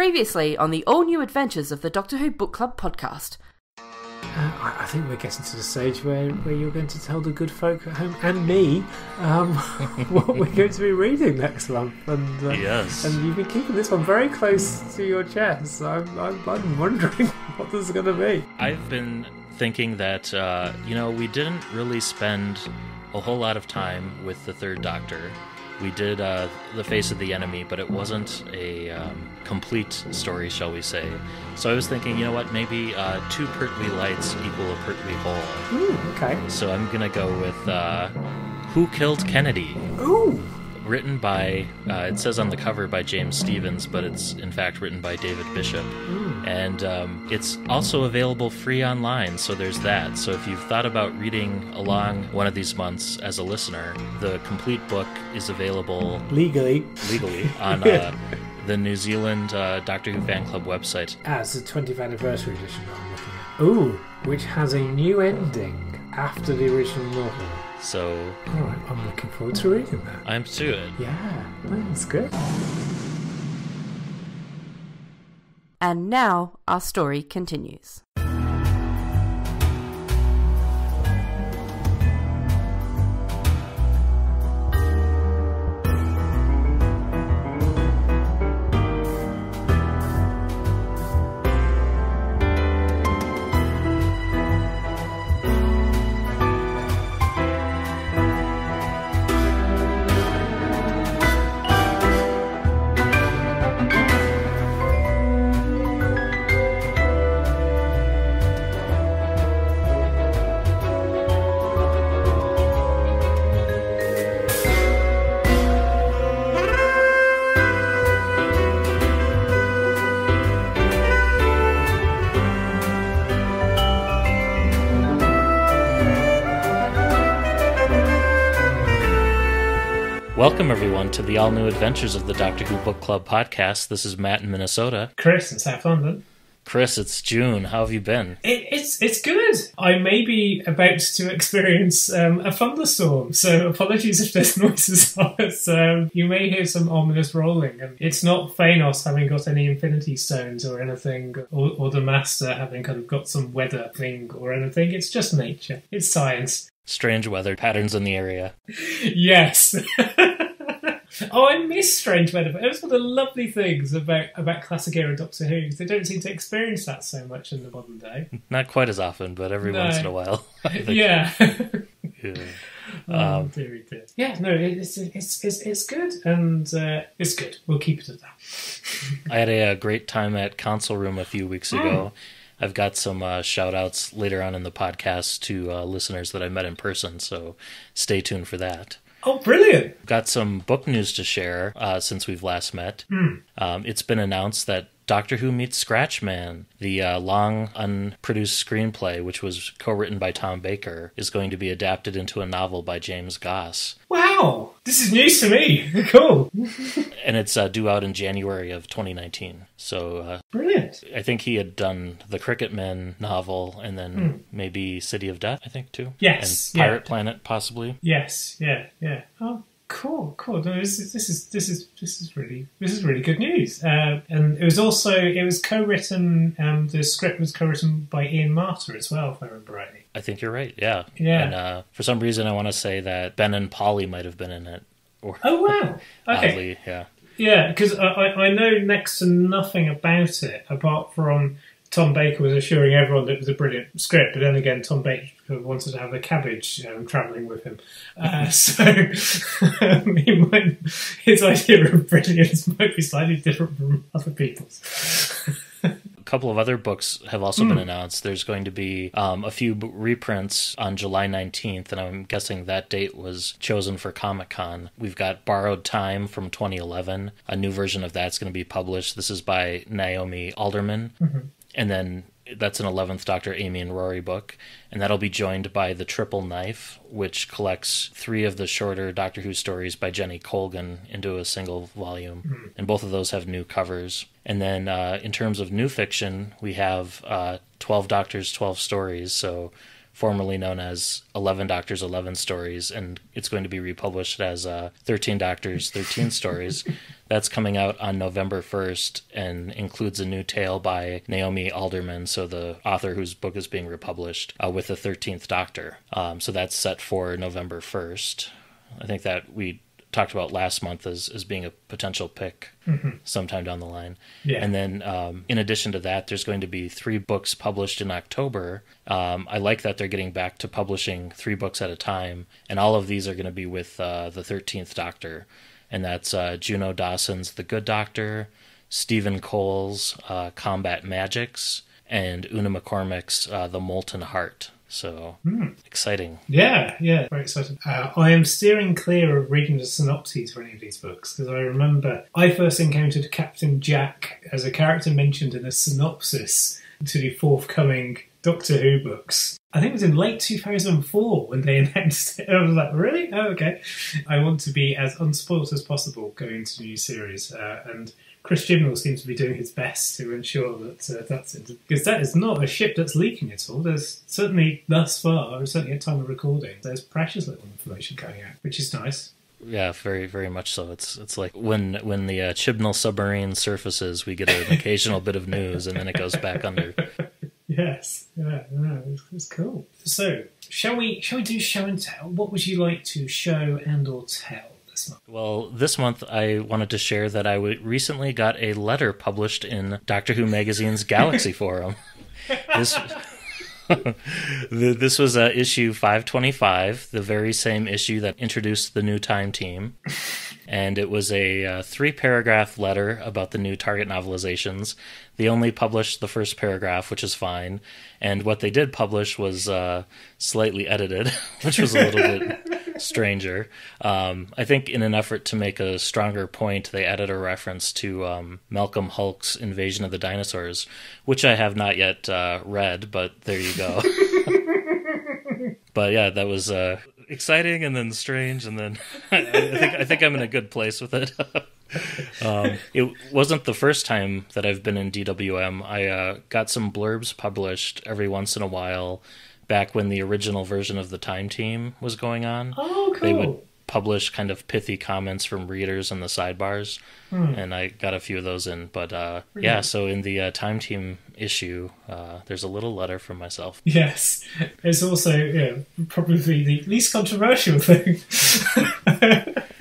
Previously on the all new adventures of the Doctor Who Book Club podcast. Uh, I, I think we're getting to the stage where, where you're going to tell the good folk at home and me um, what we're going to be reading next month. And uh, Yes. and you've been keeping this one very close to your chest. I'm, I'm, I'm wondering what this is going to be. I've been thinking that, uh, you know, we didn't really spend a whole lot of time with the Third Doctor. We did uh, The Face of the Enemy, but it wasn't a um, complete story, shall we say. So I was thinking, you know what, maybe uh, two Pertwee lights equal a Pertwee hole. Ooh, okay. So I'm going to go with uh, Who Killed Kennedy? Ooh, Written by, uh, it says on the cover by James Stevens, but it's in fact written by David Bishop. And um, it's also available free online, so there's that. So if you've thought about reading along one of these months as a listener, the complete book is available legally legally on uh, the New Zealand uh, Doctor Who fan club website. as the 20th anniversary edition that I'm looking at. Ooh, which has a new ending after the original novel. So All right, I'm looking forward to reading that. I'm to it. Yeah, that's good. And now our story continues. Welcome, everyone, to the all new adventures of the Doctor Who Book Club podcast. This is Matt in Minnesota. Chris in South London. Chris, it's June. How have you been? It, it's it's good. I may be about to experience um, a thunderstorm, so apologies if there's noises. As, um, you may hear some ominous rolling, and it's not Thanos having got any Infinity Stones or anything, or, or the Master having kind of got some weather thing or anything. It's just nature. It's science. Strange weather patterns in the area. Yes. oh, I miss strange weather. That was one of the lovely things about about classic era Doctor Who. They don't seem to experience that so much in the modern day. Not quite as often, but every No. once in a while. Yeah. Yeah. Oh, Um, dearie dear. Yeah, no, it's it's it's it's good, and uh, it's good. We'll keep it at that. I had a, uh great time at Console Room a few weeks ago. I've got some uh, shout outs later on in the podcast to uh, listeners that I met in person, so stay tuned for that. Oh, brilliant! Got some book news to share uh, since we've last met. Um, it's been announced that Doctor Who Meets Scratchman, the uh, long unproduced screenplay, which was co written by Tom Baker, is going to be adapted into a novel by James Goss. Wow, this is news to me. cool, And it's uh, due out in January of 2019. So uh, brilliant. I think he had done the Krikkitmen novel and then maybe City of Death, I think, too. Yes, And Pirate yeah. Planet, possibly. Yes, yeah, yeah. Oh, cool, cool. No, this is this is this is this is really this is really good news. Uh, and it was also it was co-written. Um, the script was co-written by Ian Marter as well, if I remember rightly. I think you're right, yeah. Yeah. And uh, for some reason, I want to say that Ben and Polly might have been in it. Or Oh wow. Okay. oddly, yeah. Yeah, because I, I I know next to nothing about it apart from Tom Baker was assuring everyone that it was a brilliant script, but then again, Tom Baker wanted to have a cabbage um, travelling with him, uh, so he might, his idea of brilliance might be slightly different from other people's. A couple of other books have also been announced. There's going to be um, a few reprints on July 19th, and I'm guessing that date was chosen for Comic Con. We've got Borrowed Time from 2011. A new version of that's going to be published. This is by Naomi Alderman. And then that's an 11th Doctor Amy and Rory book. And that'll be joined by The Triple Knife, which collects three of the shorter Doctor Who stories by Jenny Colgan into a single volume. And both of those have new covers. And then uh, in terms of new fiction, we have uh, 12 Doctors, 12 Stories. So formerly known as 11 Doctors, 11 Stories. And it's going to be republished as uh, 13 Doctors, 13 Stories. That's coming out on November 1st and includes a new tale by Naomi Alderman, so the author whose book is being republished, uh, with the 13th Doctor. Um, so that's set for November 1st. I think that we talked about last month as, as being a potential pick sometime down the line. Yeah. And then, um, in addition to that, there's going to be three books published in October. Um, I like that they're getting back to publishing three books at a time, and all of these are going to be with uh, the Thirteenth Doctor, and that's uh, Juno Dawson's The Good Doctor, Stephen Cole's uh, Combat Magicks, and Una McCormick's uh, The Molten Heart. So exciting! Yeah, yeah, very exciting. Uh, I am steering clear of reading the synopses for any of these books because I remember I first encountered Captain Jack as a character mentioned in a synopsis to the forthcoming Doctor Who books. I think it was in late 2004 when they announced it. I was like, really? Oh, okay. I want to be as unspoilt as possible going into the new series. Uh, and Chris Chibnall seems to be doing his best to ensure that uh, that's it. Because that is not a ship that's leaking at all. There's certainly thus far, or certainly at time of recording, there's precious little information coming out, which is nice. Yeah, very, very much so. It's it's like when when the uh, Chibnall submarine surfaces, we get an occasional bit of news, and then it goes back under. Yes, yeah, no, it's, it's cool. So, shall we? Shall we do show and tell? What would you like to show and or tell this month? Well, this month I wanted to share that I w- recently got a letter published in Doctor Who magazine's Galaxy Forum. This. This was uh, issue 525, the very same issue that introduced the new Time Team. And it was a uh, three paragraph letter about the new Target novelizations. They only published the first paragraph, which is fine. And what they did publish was uh, slightly edited, which was a little bit stranger. Um, I think, in an effort to make a stronger point, they added a reference to um, Malcolm Hulke's Invasion of the Dinosaurs, which I have not yet uh, read, but there you go. but yeah, that was uh, exciting and then strange, and then I, I think I think I'm in a good place with it. um, it wasn't the first time that I've been in DWM. I uh, got some blurbs published every once in a while back when the original version of the Time Team was going on. Oh, cool. They would publish kind of pithy comments from readers in the sidebars, and I got a few of those in. But uh, yeah, so in the uh, Time Team issue, uh, there's a little letter from myself. Yes, it's also yeah, probably the least controversial thing.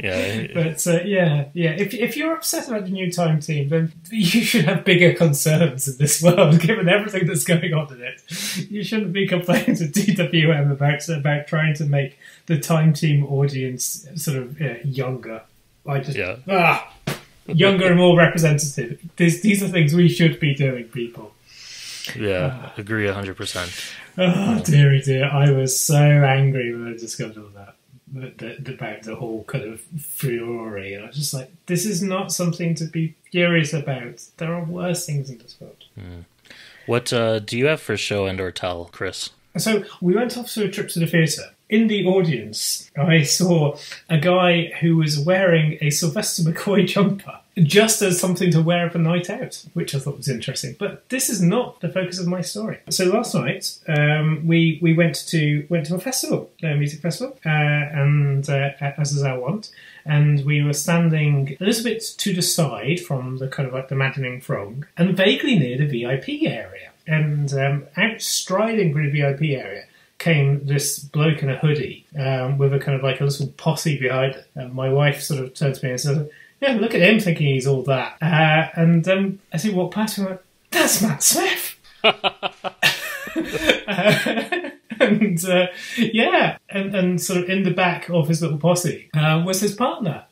Yeah, But uh, yeah, yeah. If if you're upset about the new time team, then you should have bigger concerns in this world, given everything that's going on in it. You shouldn't be complaining to DWM about about trying to make the time team audience sort of yeah, younger. I just Yeah. ah, younger and more representative. These these are things we should be doing, people. yeah, agree hundred percent. Oh dearie dear, I was so angry when I discovered all that. That- About the whole kind of fury, and I was just like, "This is not something to be furious about. There are worse things in this world." What uh, do you have for show and or tell, Chris? So we went off to a trip to the theatre. In the audience, I saw a guy who was wearing a Sylvester McCoy jumper, just as something to wear for a night out, which I thought was interesting. But this is not the focus of my story. So last night, um, we we went to went to a festival, a music festival, uh, and uh, as is our want, and we were standing a little bit to the side from the kind of like the maddening throng, and vaguely near the VIP area. And um, out striding through the VIP area came this bloke in a hoodie um, with a kind of like a little posse behind it. And my wife sort of turned to me and said, "Yeah, look at him thinking he's all that." Uh, and um, as he walked past, we went, "That's Matt Smith." and uh, yeah, and, and sort of in the back of his little posse uh, was his partner,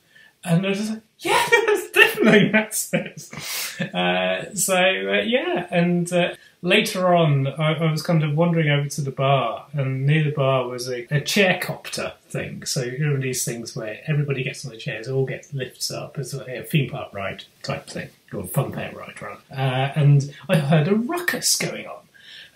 and I was just like, yeah, that's definitely Matt Smith. Uh, so uh, yeah, and uh, later on, I, I was kind of wandering over to the bar, and near the bar was a, a chair copter thing. So you know these things where everybody gets on the chairs, all gets lifts up. It's like a theme park ride type thing, or fun fair ride, rather. Uh, and I heard a ruckus going on.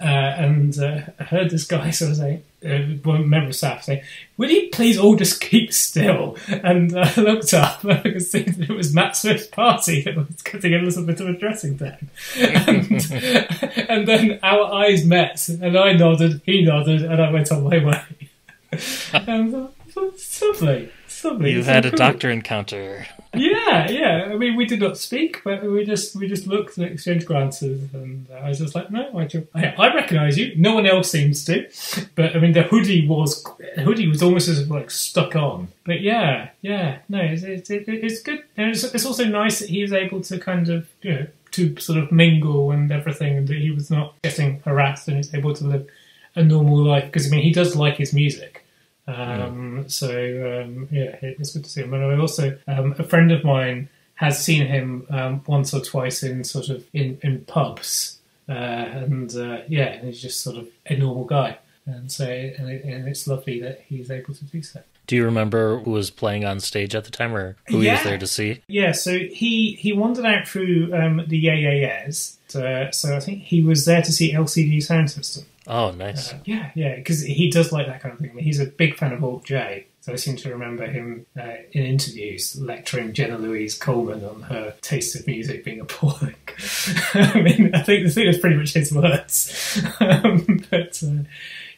Uh, and uh, I heard this guy sort of say, uh, one member of staff saying, "Will you please all just keep still?" And uh, I looked up and I could see that it was Matt Smith's party that was getting a little bit of a dressing down. And, and then our eyes met, and I nodded, he nodded, and I went on my way. and uh, it's lovely, lovely. You've had a cool. doctor encounter. Yeah, yeah. I mean, we did not speak, but we just we just looked and exchanged glances, and uh, I was just like, no, I, I, I recognise you. No one else seems to, but I mean, the hoodie was hoodie was almost as if, like stuck on. But yeah, yeah, no, it's it's, it, it's good, and it's, it's also nice that he was able to kind of you know to sort of mingle and everything, and that he was not getting harassed, and he's able to live a normal life because I mean, he does like his music. Um, So um, yeah, it- it's good to see him. And I also um, a friend of mine has seen him um, once or twice in sort of in, in pubs, uh, and uh, yeah, and he's just sort of a normal guy. And so, and, it, and it's lovely that he's able to do so. Do you remember who was playing on stage at the time or who he was there to see? Yeah, so he he wandered out through um, the Yeah Yeah Yeahs. Uh, so I think he was there to see LCD Soundsystem. Oh, nice. Uh, yeah, yeah, because he does like that kind of thing. I mean, he's a big fan of Alt J, so I seem to remember him uh, in interviews lecturing Jenna Louise Coleman on her taste of music being appalling. I mean, I think, the thing that's pretty much his words. um, but uh,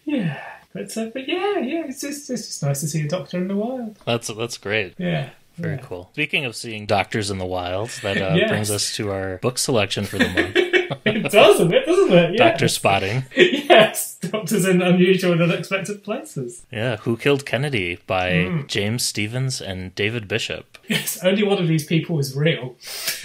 yeah, but uh, but yeah, yeah, it's just it's just nice to see a doctor in the wild. That's that's great. Yeah. Very yeah. cool. Speaking of seeing doctors in the wild, that uh, Yes. brings us to our book selection for the month. It doesn't it? Doesn't it? Yeah. Doctor Spotting. Yes, doctors in unusual and unexpected places. Yeah, Who Killed Kennedy by Hmm. James Stevens and David Bishop. Yes, only one of these people is real.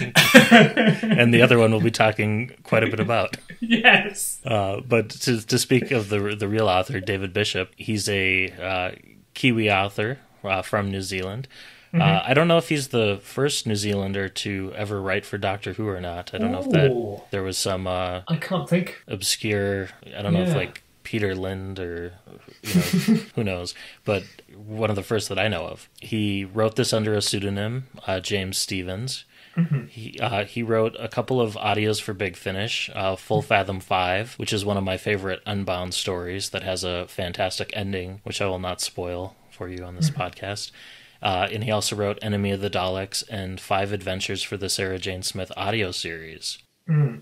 And the other one we'll be talking quite a bit about. yes. Uh, but to, to speak of the the real author, David Bishop, he's a uh, Kiwi author uh, from New Zealand. Mm-hmm. Uh, I don't know if he's the first New Zealander to ever write for Doctor Who or not. I don't know if that there was some uh, I can't think. obscure. I don't know if like Peter Lind or you know, who knows, but one of the first that I know of. He wrote this under a pseudonym, uh, James Stevens. He uh, he wrote a couple of audios for Big Finish, uh, Full Fathom Five, which is one of my favorite Unbound stories that has a fantastic ending, which I will not spoil for you on this podcast. Uh, and he also wrote Enemy of the Daleks and Five Adventures for the Sarah Jane Smith audio series.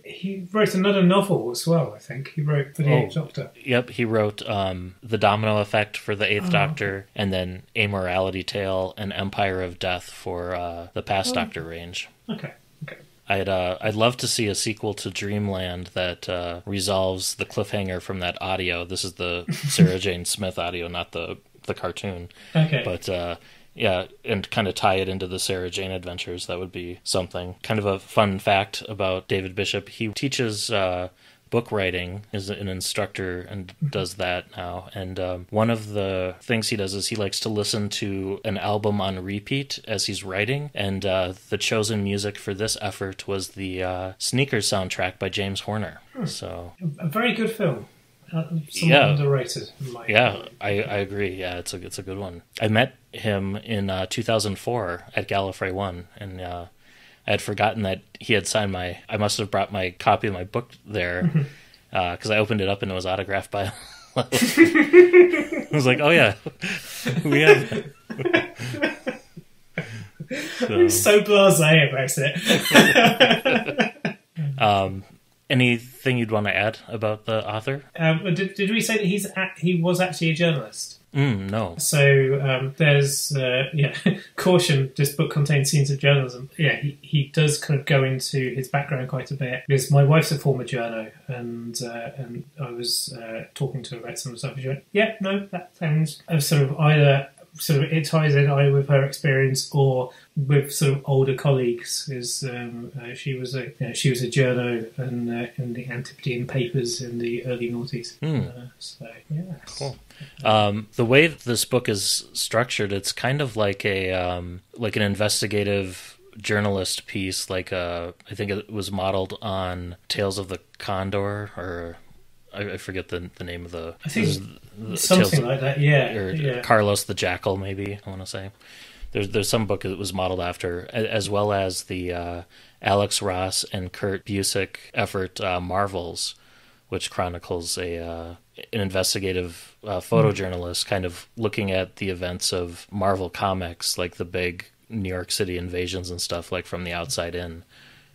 He wrote another novel as well, I think. He wrote for the Oh. Eighth Doctor. Yep, he wrote um, The Domino Effect for the Eighth Doctor, and then A Morality Tale and Empire of Death for uh, the Past Doctor range. Okay. Okay. I'd uh, I'd love to see a sequel to Dreamland that uh, resolves the cliffhanger from that audio. This is the Sarah Jane Smith audio, not the the cartoon. Okay. But uh, yeah, and kind of tie it into the Sarah Jane adventures. That would be something. Kind of a fun fact about David Bishop. He teaches uh, book writing, is an instructor, and does that now. And um, one of the things he does is he likes to listen to an album on repeat as he's writing. And uh, the chosen music for this effort was the uh, Sneakers soundtrack by James Horner. So a very good film. Uh, somewhat Yeah. underrated. Yeah, I, I agree. Yeah, it's a it's a good one. I met him in uh, 2004 at Gallifrey One, and uh, I had forgotten that he had signed my. I must have brought my copy of my book there because I opened it up and it was autographed by. I was like, oh yeah, we have. I'm so, so blasé about it. um, anything you'd want to add about the author? um, did, did we say that he's a he was actually a journalist? Mm, no. So um, there's uh, yeah caution. This book contains scenes of journalism. Yeah, he, he does kind of go into his background quite a bit because my wife's a former journo, and uh, and I was uh, talking to her about some of the stuff. She went, "Yeah, no, that sounds uh, sort of either." Sort of, it ties in either with her experience or with sort of older colleagues. Because um, uh, she was a you know, she was a journo in, uh, in the Antipodean papers in the early noughties. Hmm. Uh, so yeah, Cool. Um, the way that this book is structured, it's kind of like a um, like an investigative journalist piece. Like uh, I think it was modeled on Tales of the Condor, or I, forget the the name of the. I think the something Tales- like that. Yeah, or yeah. Carlos the Jackal, maybe I want to say. There's there's some book that was modeled after, as well as the uh, Alex Ross and Kurt Busiek effort uh, Marvels, which chronicles a uh, an investigative uh, photojournalist kind of looking at the events of Marvel comics, like the big New York City invasions and stuff, like from the outside in.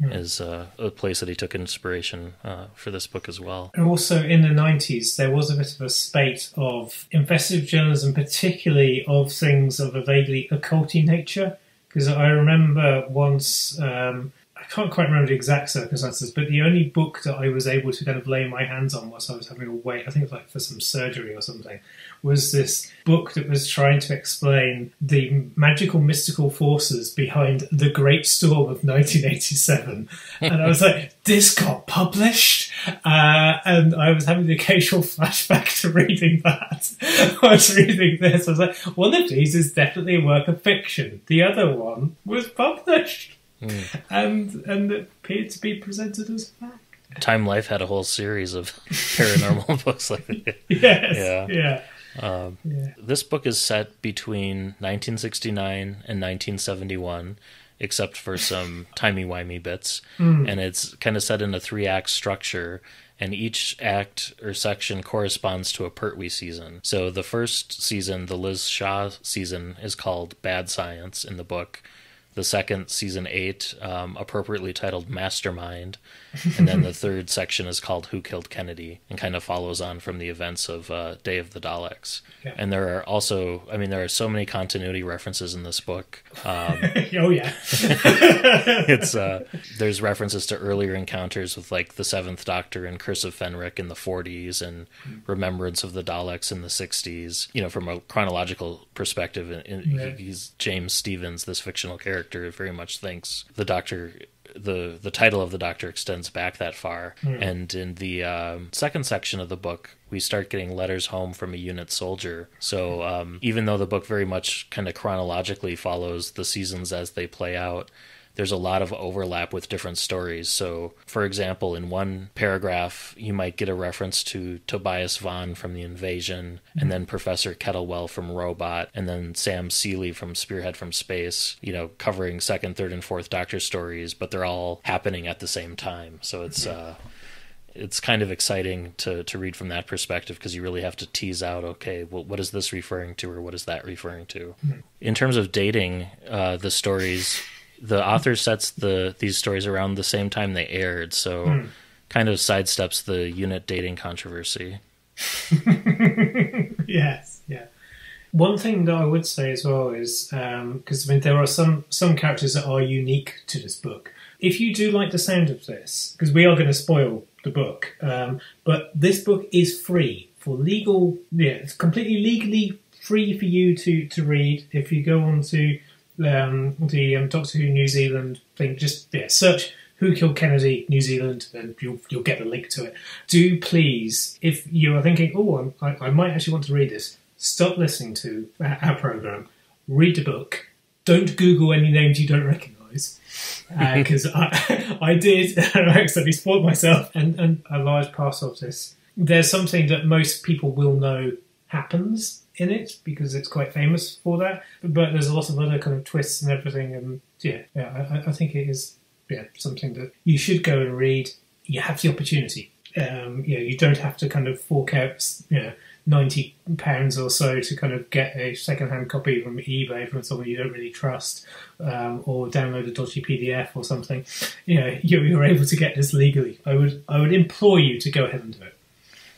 Is uh, a place that he took inspiration uh, for this book as well. And also in the 90s, there was a bit of a spate of investigative journalism, particularly of things of a vaguely occulty nature. Because I remember once, um, can't quite remember the exact circumstances, but the only book that I was able to kind of lay my hands on whilst I was having a wait, I think it was like for some surgery or something, was this book that was trying to explain the magical mystical forces behind the Great Storm of 1987. And I was like, this got published? Uh, and I was having the occasional flashback to reading that. I was reading this. I was like, one of these is definitely a work of fiction. The other one was published. And, and it appeared to be presented as fact. Time Life had a whole series of paranormal books like that. Yes. Yeah. Yeah. Um, Yeah. This book is set between 1969 and 1971, except for some timey-wimey bits, and it's kind of set in a three-act structure. And each act or section corresponds to a Pertwee season. So the first season, the Liz Shaw season, is called Bad Science in the book. The second, season eight, um, appropriately titled Mastermind. And then the third section is called Who Killed Kennedy and kind of follows on from the events of uh, Day of the Daleks. Yeah. And there are also, I mean, there are so many continuity references in this book. Um, oh, yeah. it's uh, there's references to earlier encounters with like the Seventh Doctor and Curse of Fenric in the 40s and Remembrance of the Daleks in the 60s. You know, from a chronological perspective, in, in, Yeah. he's James Stevens, this fictional character, very much thinks the Doctor. The, the title of the Doctor extends back that far, and in the um, second section of the book, we start getting letters home from a unit soldier. So um, even though the book very much kind of chronologically follows the seasons as they play out, there's a lot of overlap with different stories. So, for example, in one paragraph, you might get a reference to Tobias Vaughn from The Invasion, and then Professor Kettlewell from Robot, and then Sam Seeley from Spearhead from Space, you know, covering second, third, and fourth Doctor stories, but they're all happening at the same time. So it's, uh, it's kind of exciting to, to read from that perspective because you really have to tease out okay well what is this referring to or what is that referring to in terms of dating uh, the stories the author sets the these stories around the same time they aired so kind of sidesteps the unit dating controversy yes, yeah. One thing that I would say as well is because I mean there are some some characters that are unique to this book. If you do like the sound of this, because we are going to spoil the book, um, but this book is free for legal. Yeah, it's completely legally free for you to to read. If you go on to um, the um, Doctor Who New Zealand thing, just yeah, search who Killed Kennedy, New Zealand, and you'll you'll get the link to it. Do please, if you are thinking, oh, I, I might actually want to read this, stop listening to our program, read the book. Don't Google any names you don't recognise, because I I did and I accidentally spoiled myself. And and a large part of this, there's something that most people will know happens in it because it's quite famous for that. But there's a lot of other kind of twists and everything, and yeah, yeah, I, I- think it is yeah something that you should go and read. You have the opportunity. Um, you know, you don't have to kind of fork out you know ninety pounds or so to kind of get a second-hand copy from eBay from someone you don't really trust, um, or download a dodgy PDF or something. You know, you're, you're able to get this legally. I would I would implore you to go ahead and do it.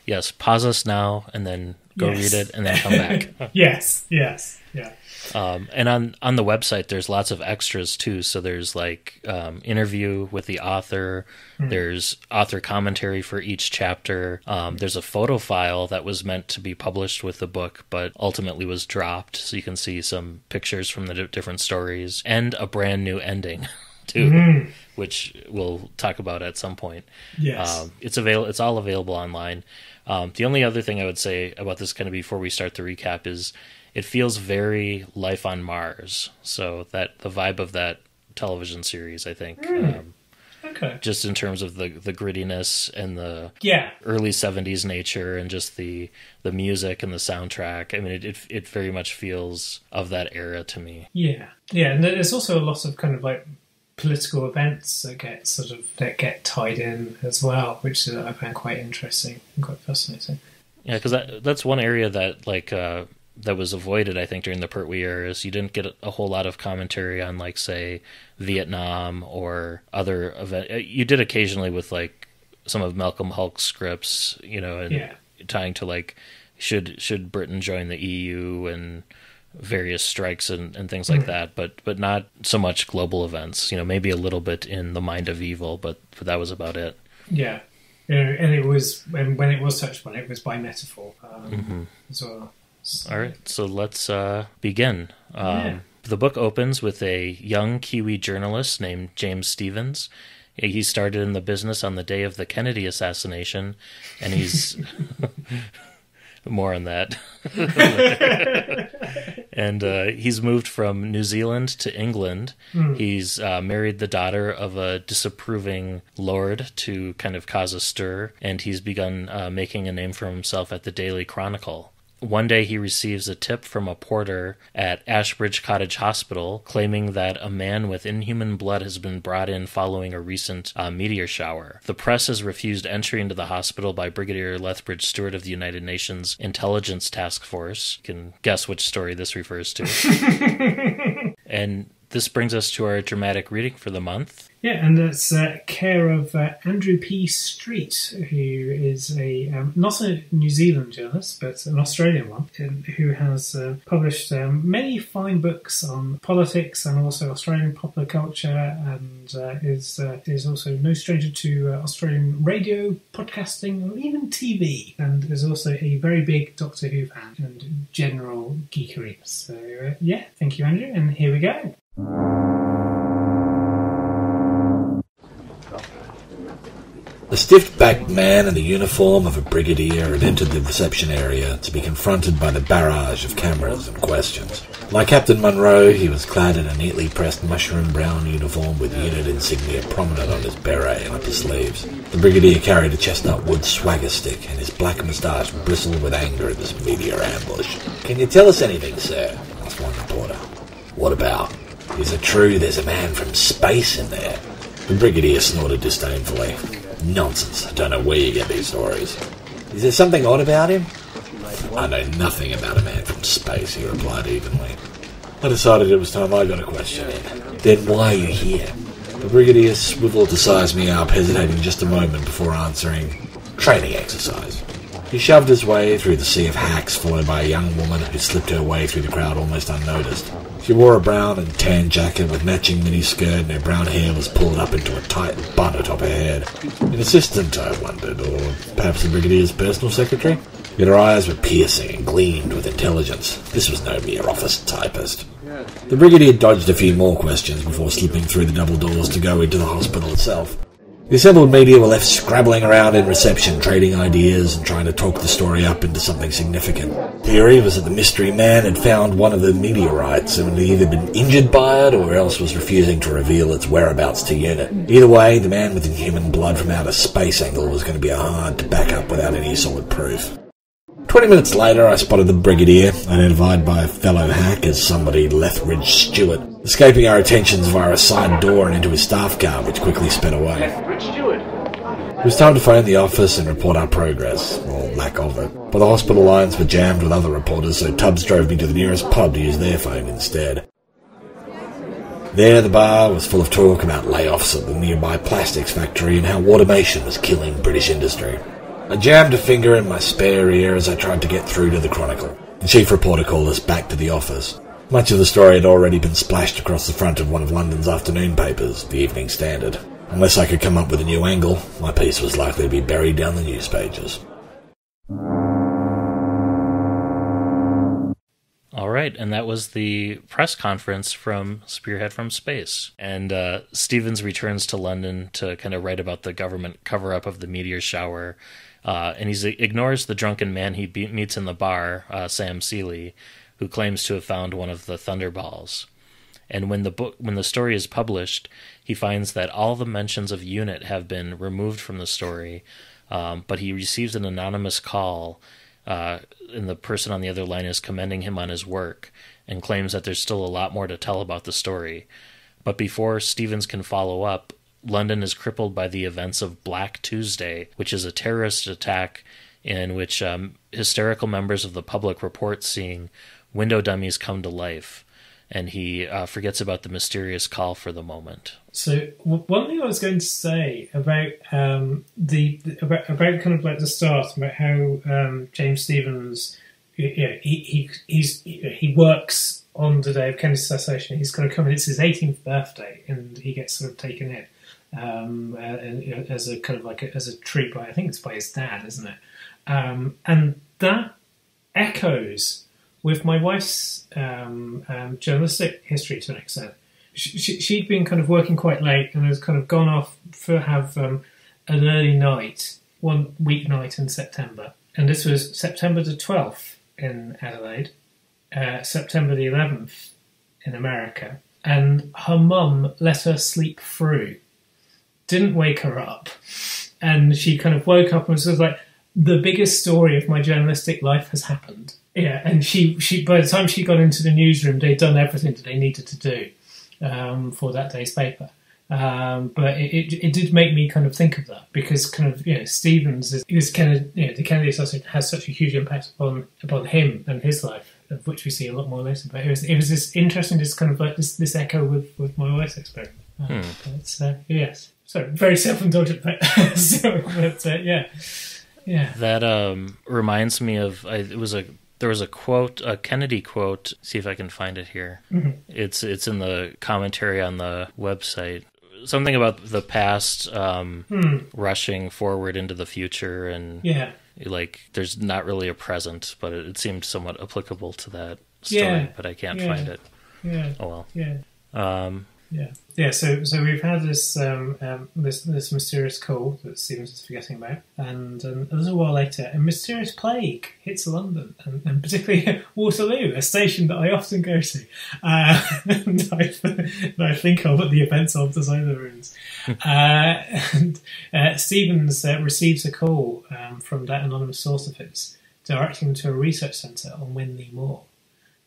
yes pause us now and then go Yes. read it and then come back Yes, yes, yeah. Um, and on on the website, there's lots of extras too. So there's like um, interview with the author. There's author commentary for each chapter. Um, there's a photo file that was meant to be published with the book, but ultimately was dropped. So you can see some pictures from the di- different stories and a brand new ending too, which we'll talk about at some point. Yes. Um, it's avail- It's all available online. Um, the only other thing I would say about this, kind of before we start the recap, is it feels very Life on Mars. So that the vibe of that television series, I think, um, okay. just in terms of the the grittiness and the Yeah. early '70s nature, and just the the music and the soundtrack. I mean, it it, it very much feels of that era to me. Yeah, yeah, and there's also a lot of kind of like political events that get sort of that get tied in as well, which I found quite interesting and quite fascinating. Yeah, because that that's one area that like uh, that was avoided, I think, during the Pertwee era is you didn't get a whole lot of commentary on, like, say, Vietnam or other event. uh, You did occasionally with like some of Malcolm Hulke's scripts, you know, and Yeah. tying to like should should Britain join the EU and various strikes and, and things like that, but but not so much global events. You know, maybe a little bit in the Mind of Evil, but but that was about it. Yeah, you know, and it was when when it was touched on, it was by metaphor um, Mm-hmm. as well. So- All right, so let's uh, begin. Um, Yeah. The book opens with a young Kiwi journalist named James Stevens. He started in the business on the day of the Kennedy assassination, and he's more on that. and uh, he's moved from New Zealand to England. He's uh, married the daughter of a disapproving lord to kind of cause a stir, and he's begun uh, making a name for himself at the Daily Chronicle. One day he receives a tip from a porter at Ashbridge Cottage Hospital claiming that a man with inhuman blood has been brought in following a recent uh, meteor shower. The press has refused entry into the hospital by Brigadier Lethbridge Stewart of the United Nations Intelligence Task Force. You can guess which story this refers to. and this brings us to our dramatic reading for the month. Yeah, and that's uh, care of uh, Andrew P. Street, who is a um, not a New Zealand journalist, but an Australian one, um, who has uh, published um, many fine books on politics and also Australian popular culture, and uh, is uh, is also no stranger to uh, Australian radio, podcasting, or even TV, and is also a very big Doctor Who fan and general geekery. So yeah, thank you, Andrew, and here we go. The stiff-backed man in the uniform of a brigadier had entered the reception area to be confronted by the barrage of cameras and questions. Like Captain Munro, he was clad in a neatly pressed mushroom brown uniform with unit insignia prominent on his beret and upper sleeves. The brigadier carried a chestnut wood swagger stick, and his black moustache bristled with anger at this meteor ambush. Can you tell us anything, sir? asked one reporter. What about? Is it true there's a man from space in there? The brigadier snorted disdainfully. Nonsense. I don't know where you get these stories. Is there something odd about him? I know nothing about a man from space, he replied evenly. I decided it was time I got a question in. Then why are you here? The brigadier swiveled to size me up, hesitating just a moment before answering. Training exercise. He shoved his way through the sea of hacks, followed by a young woman who slipped her way through the crowd almost unnoticed. She wore a brown and tan jacket with matching miniskirt, and her brown hair was pulled up into a tight bun atop her head. An assistant, I wondered, or perhaps the brigadier's personal secretary? Yet her eyes were piercing and gleamed with intelligence. This was no mere office typist. The brigadier dodged a few more questions before slipping through the double doors to go into the hospital itself. The assembled media were left scrabbling around in reception, trading ideas and trying to talk the story up into something significant. Theory was that the mystery man had found one of the meteorites and had either been injured by it or else was refusing to reveal its whereabouts to unit. Either way, the man with inhuman blood from outer space angle was going to be hard to back up without any solid proof. Twenty minutes later, I spotted the Brigadier, identified by a fellow hack as somebody Lethbridge Stewart, escaping our attentions via a side door and into his staff car, which quickly sped away. It was time to phone the office and report our progress, or lack of it. But the hospital lines were jammed with other reporters, so Tubbs drove me to the nearest pub to use their phone instead. There, the bar was full of talk about layoffs at the nearby plastics factory and how automation was killing British industry. I jammed a finger in my spare ear as I tried to get through to the Chronicle. The chief reporter called us back to the office. Much of the story had already been splashed across the front of one of London's afternoon papers, the Evening Standard. Unless I could come up with a new angle, my piece was likely to be buried down the news pages. All right, and that was the press conference from Spearhead from Space. And uh, Stevens returns to London to kind of write about the government cover up of the meteor shower. Uh, and he ignores the drunken man he be- meets in the bar, uh, Sam Seeley, who claims to have found one of the thunderballs. And when the book, when the story is published, he finds that all the mentions of Unit have been removed from the story, um, but he receives an anonymous call uh, and the person on the other line is commending him on his work and claims that there's still a lot more to tell about the story. But before Stevens can follow up, London is crippled by the events of Black Tuesday, which is a terrorist attack in which um, hysterical members of the public report seeing window dummies come to life, and he uh, forgets about the mysterious call for the moment. So one thing I was going to say about um, the about, about kind of like the start about how um, James Stevens, yeah, he, he he's he works on the day of Kennedy's assassination. He's to come in. It's his 18th birthday, and he gets sort of taken in um, uh, as a kind of like a, as a treat by I think it's by his dad, isn't it? Um, and that echoes with my wife's um, um, journalistic history to an extent. She, she'd been kind of working quite late and has kind of gone off for have um, an early night, one weeknight in September. And this was September the 12th in Adelaide, uh, September the 11th in America. And her mum let her sleep through, didn't wake her up. And she kind of woke up and was like, the biggest story of my journalistic life has happened. Yeah, and she, she by the time she got into the newsroom, they'd done everything that they needed to do um, for that day's paper. Um, but it, it, it, did make me kind of think of that because kind of you know Stevens is, is kind of you know the Kennedy assassination has such a huge impact upon upon him and his life, of which we see a lot more later. But it was it was this interesting, just kind of like this this echo with with my wife's experiment. Uh, Hmm. But uh, yes, so very self indulgent, but, so, but uh, yeah, yeah. That um, reminds me of I, it was a there was a quote a Kennedy quote. See if I can find it here. It's it's in the commentary on the website. Something about the past um, rushing forward into the future, and Yeah, like there's not really a present, but it, it seemed somewhat applicable to that story. Yeah. But I can't Yeah. find it. yeah, Oh well. yeah. Um, Yeah, yeah. So, so we've had this um, um, this this mysterious call that Stevens is forgetting about, and um, a little while later, a mysterious plague hits London, and, and particularly Waterloo, a station that I often go to, uh, and, I, and I think of at the events of the Silurians. uh, and uh, Stevens uh, receives a call um, from that anonymous source of his, directing him to a research centre on Wenley Moor.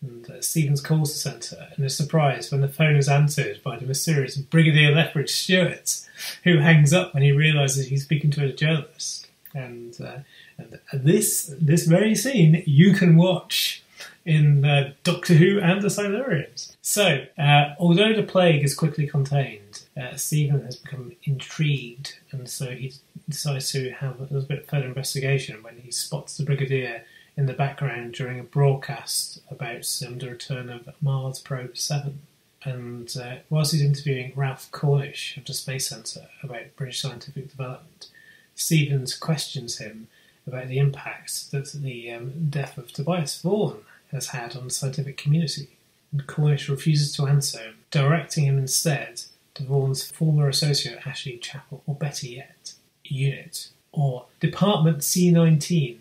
And uh, Stevens calls the centre and is surprised when the phone is answered by the mysterious Brigadier Lethbridge Stewart, who hangs up when he realises he's speaking to a journalist. And, uh, and this this very scene you can watch in Doctor Who and the Silurians. So, uh, although the plague is quickly contained, uh, Stephen has become intrigued, and so he decides to have a little bit of further investigation when he spots the Brigadier in the background during a broadcast about the return of Mars Probe 7. And uh, whilst he's interviewing Ralph Cornish of the Space Centre about British scientific development, Stevens questions him about the impact that the um, death of Tobias Vaughn has had on the scientific community. And Cornish refuses to answer, directing him instead to Vaughan's former associate Ashley Chapel, or better yet, Unit, or Department C19,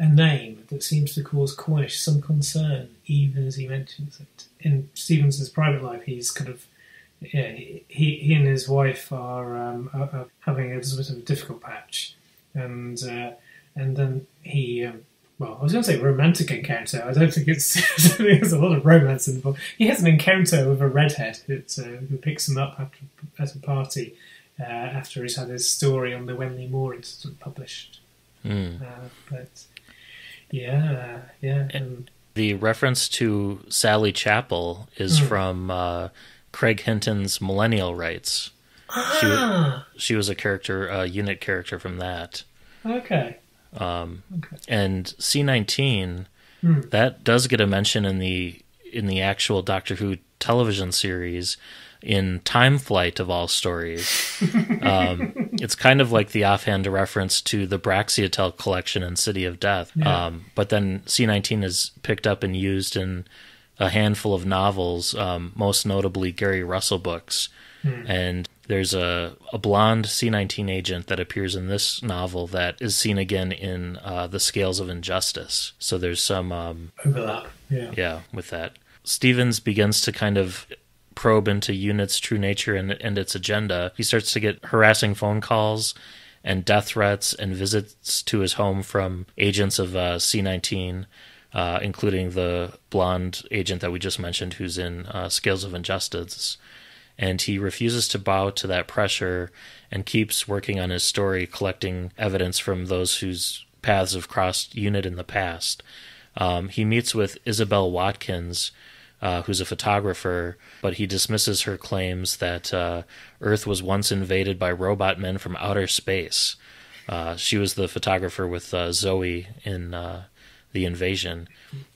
a name that seems to cause Cornish some concern even as he mentions it. In Stevenson's private life, he's kind of yeah, he, he and his wife are, um, are, are having a bit of a difficult patch, and uh, and then he um, well, I was going to say romantic encounter. I don't think it's there's a lot of romance involved. He has an encounter with a redhead that, uh, who picks him up after, at a party uh, after he's had his story on the Wenley Moor Institute published. hmm. Uh, but yeah, yeah, and, The reference to Ashley Chapel is Hmm. from uh, Craig Hinton's Millennial Rites. She, ah, she was a character, a unit character from that. okay, Um, okay, and C19 Hmm. that does get a mention in the in the actual Doctor Who television series in Time Flight of all stories. um, it's kind of like the offhand reference to the Braxiatel collection in City of Death. Yeah. Um, but then C19 is picked up and used in a handful of novels, um, most notably Gary Russell books. And there's a, a blonde C19 agent that appears in this novel that is seen again in uh, The Scales of Injustice. So there's some, um, overlap. Yeah, yeah, with that. Stevens begins to kind of probe into Unit's true nature and, and its agenda. He starts to get harassing phone calls and death threats and visits to his home from agents of uh, C19, uh, including the blonde agent that we just mentioned who's in uh, Scales of Injustice. And he refuses to bow to that pressure and keeps working on his story, collecting evidence from those whose paths have crossed unit in the past. Um, he meets with Isobel Watkins, uh, who's a photographer, but he dismisses her claims that uh, Earth was once invaded by robot men from outer space. Uh, she was the photographer with uh, Zoe in uh, the invasion,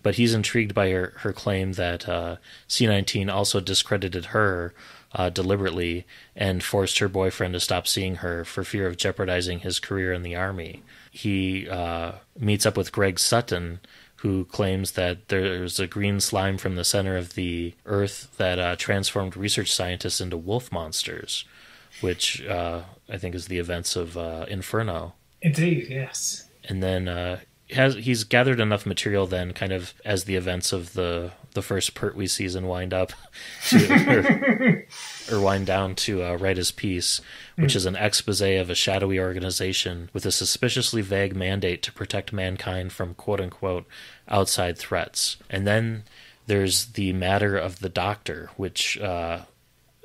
but he's intrigued by her, her claim that uh, C19 also discredited her uh, deliberately and forced her boyfriend to stop seeing her for fear of jeopardizing his career in the army. He uh, meets up with Greg Sutton, who claims that there's a green slime from the center of the Earth that uh, transformed research scientists into wolf monsters, which uh, I think is the events of uh, Inferno. Indeed, yes. And then uh, has he's gathered enough material then, kind of as the events of the the first Pertwee season wind up, to, or, or wind down to uh, write his piece, which is an expose of a shadowy organization with a suspiciously vague mandate to protect mankind from quote unquote outside threats. And then there's the matter of the doctor, which uh,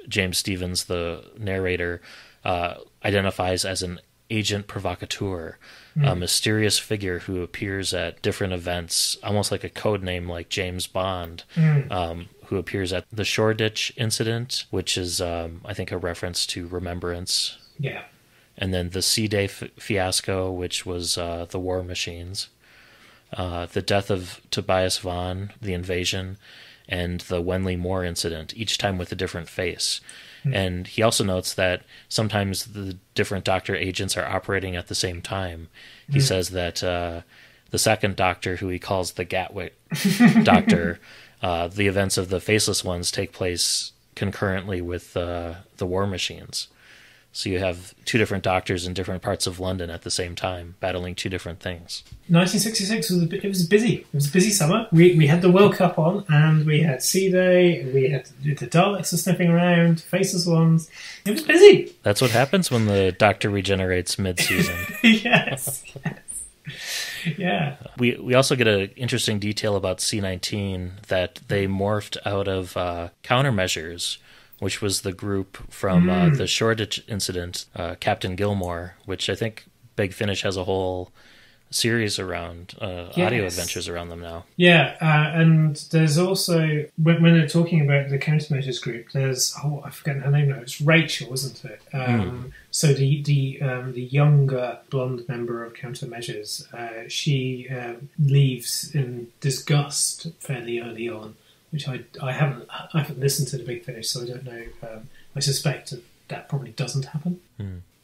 James Stevens, the narrator, uh, identifies as an agent provocateur, a mysterious figure who appears at different events, almost like a code name like James Bond, um, who appears at the Shoreditch incident, which is, um, I think, a reference to Remembrance. Yeah. And then the C Day f- fiasco, which was uh, the War Machines, uh, the death of Tobias Vaughn, the invasion, and the Wenley Moor incident, each time with a different face. And he also notes that sometimes the different doctor agents are operating at the same time. He says that uh, the second doctor, who he calls the Gatwick doctor, uh, the events of the faceless ones take place concurrently with uh, the war machines. So you have two different doctors in different parts of London at the same time, battling two different things. 1966 was a bit, it was busy. It was a busy summer. We, we had the World Cup on, and we had C Day, we had the Daleks are sniffing around, faceless ones. It was busy. That's what happens when the Doctor regenerates mid-season. yes, yes, yeah. we we also get an interesting detail about C19 that they morphed out of uh, countermeasures, which was the group from uh, the Shoreditch incident, uh, Captain Gilmore, which I think Big Finish has a whole series around uh, audio adventures around them now. Yeah, uh, and there's also when, when they're talking about the countermeasures group, there's oh I forget her name now. It's Rachel, isn't it? Um, So the the um, the younger blonde member of countermeasures, uh, she um, leaves in disgust fairly early on, which I I haven't I haven't listened to the Big Finish, so I don't know. Um, I suspect that that probably doesn't happen.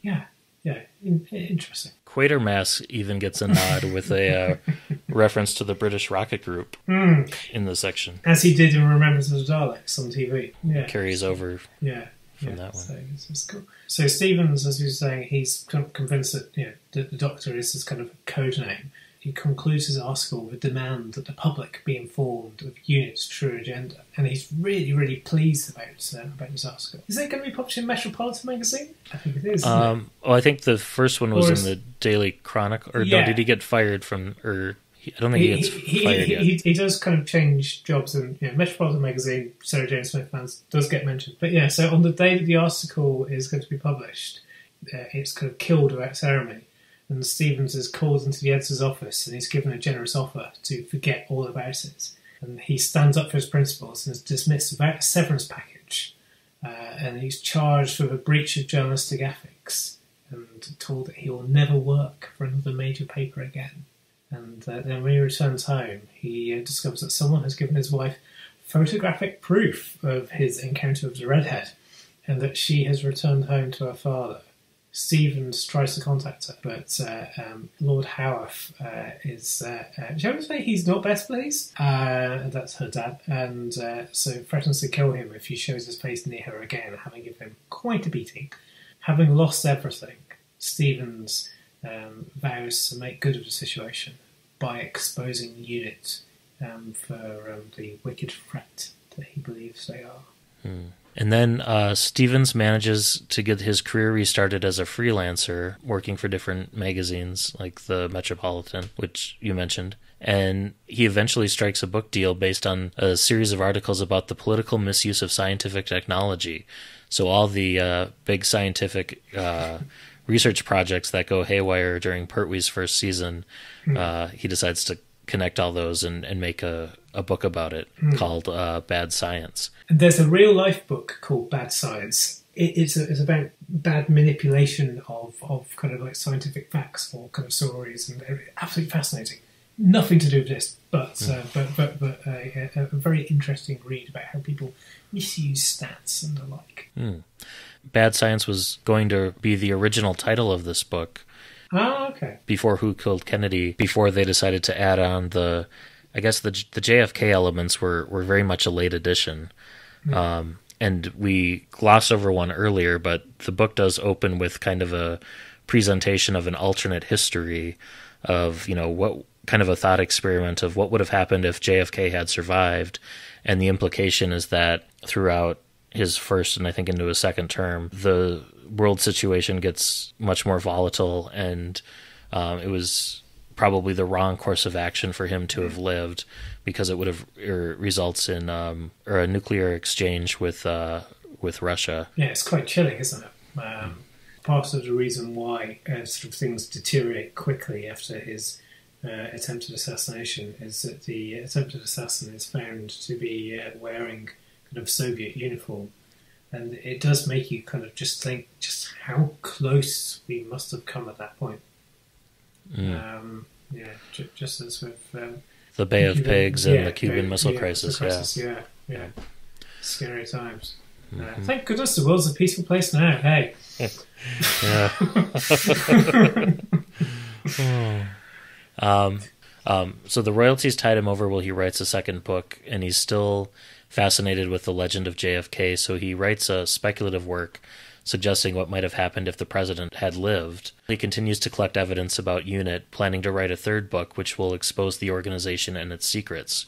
Yeah, yeah, in, interesting. Quatermass even gets a nod with a uh, reference to the British rocket group in the section. As he did in Remembrance of the Daleks on TV. Yeah. Carries over Yeah, from yeah, that one. So it's, it's cool. So Stevens, as you were saying, he's con- convinced that you know the, the Doctor is his kind of code name. He concludes his article with a demand that the public be informed of UNIT's true agenda, and he's really, really pleased about uh, about this article. Is it going to be published in Metropolitan magazine? I think it is. isn't it? Um, oh, I think the first one was in the Daily Chronicle, or Yeah. no? Did he get fired from? Or he, I don't think he, he, gets he, fired he, yet. he, he does kind of change jobs and you know, Metropolitan Magazine, Sarah Jane Smith fans does get mentioned. But yeah, so on the day that the article is going to be published, uh, it's kind of killed without ceremony. And Stevens is called into the editor's office and he's given a generous offer to forget all about it. And he stands up for his principles and is dismissed without a severance package. Uh, and he's charged with a breach of journalistic ethics and told that he will never work for another major paper again. And uh, then when he returns home, he uh, discovers that someone has given his wife photographic proof of his encounter with the redhead, and that she has returned home to her father. Stevens tries to contact her, but uh, um, Lord Howarth uh, is. Uh, uh, shall we say he's not best pleased? Uh, that's her dad, and so threatens to kill him if he shows his face near her again, having given him quite a beating. Having lost everything, Stevens um, vows to make good of the situation by exposing unit um, for um, the wicked threat that he believes they are. And then uh, Stevens manages to get his career restarted as a freelancer, working for different magazines like the Metropolitan, which you mentioned. And he eventually strikes a book deal based on a series of articles about the political misuse of scientific technology. So all the uh, big scientific uh, research projects that go haywire during Pertwee's first season, uh, he decides to connect all those and, and make a, a book about it called uh, Bad Science. And there's a real life book called Bad Science. It, it's, a, it's about bad manipulation of, of kind of like scientific facts or kind of stories, and absolutely fascinating. Nothing to do with this, but uh, but but but a, a, a very interesting read about how people misuse stats and the like. Mm. Bad Science was going to be the original title of this book Ah, okay. before Who Killed Kennedy, before they decided to add on the, I guess the the JFK elements were were very much a late addition, um, and we gloss over one earlier, but the book does open with kind of a presentation of an alternate history of you know what kind of a thought experiment of what would have happened if JFK had survived, and the implication is that throughout his first and I think into his second term, the world situation gets much more volatile, and um, it was probably the wrong course of action for him to have lived because it would have er, results in um, or a nuclear exchange with uh, with Russia. Yeah, it's quite chilling, isn't it? Um, part of the reason why uh, sort of things deteriorate quickly after his uh, attempted assassination is that the attempted assassin is found to be uh, wearing kind of Soviet uniform, and it does make you kind of just think just how close we must have come at that point. Um, yeah, ju- just as with um, The Bay of Cuban- Pigs and yeah, the Cuban Bay- Missile yeah, Crisis. Missile Yeah. crisis, yeah, yeah. Scary times. Uh, Mm-hmm. thank goodness the world's a peaceful place now. Hey, Um, um, so the royalties tied him over while he writes a second book, and he's still fascinated with the legend of JFK. So he writes a speculative work suggesting what might have happened if the president had lived. He continues to collect evidence about UNIT, planning to write a third book which will expose the organization and its secrets.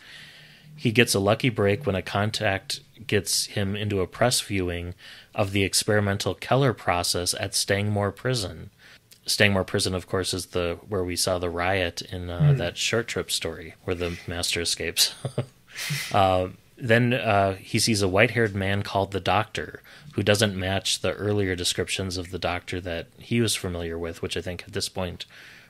He gets a lucky break when a contact gets him into a press viewing of the experimental Keller process at Stangmore Prison. Stangmore Prison, of course, is the where we saw the riot in uh, that short trip story where the master escapes. uh, then uh, he sees a white-haired man called the Doctor, who doesn't match the earlier descriptions of the Doctor that he was familiar with, which I think at this point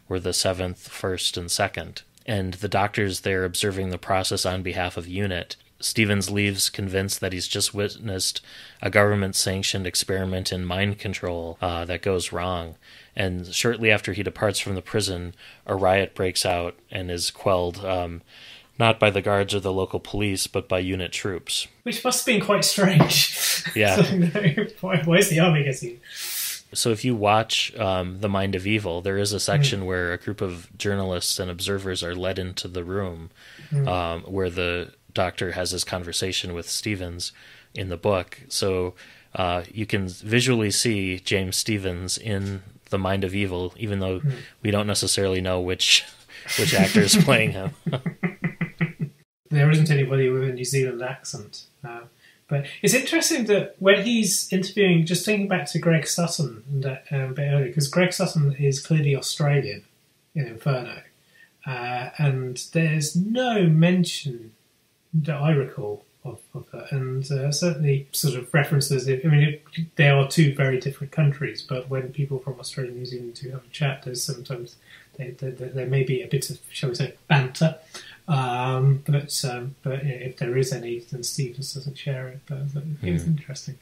were the seventh, first, and second. And the Doctor's there observing the process on behalf of UNIT. Stevens leaves convinced that he's just witnessed a government sanctioned experiment in mind control uh, that goes wrong. And shortly after he departs from the prison, a riot breaks out and is quelled um, not by the guards or the local police, but by unit troops. which must have been quite strange. Yeah. why, why is the army getting? So if you watch um, The Mind of Evil, there is a section where a group of journalists and observers are led into the room um, where the doctor has his conversation with Stevens in the book. So uh, you can visually see James Stevens in The Mind of Evil, even though we don't necessarily know which which actor is playing him. There isn't anybody with a New Zealand accent. Uh, but it's interesting that when he's interviewing, just thinking back to Greg Sutton and, uh, a bit earlier, because Greg Sutton is clearly Australian in Inferno, uh, and there's no mention that I recall of, of that, and uh, certainly sort of references. I mean, it, they are two very different countries, but when people from Australia and New Zealand do have a chat, there's sometimes they, there may be a bit of, shall we say, banter. Um, but um, but you if there is any, then Stevens doesn't share it. But it's interesting.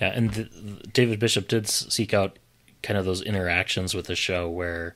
Yeah, and the, David Bishop did seek out kind of those interactions with the show where,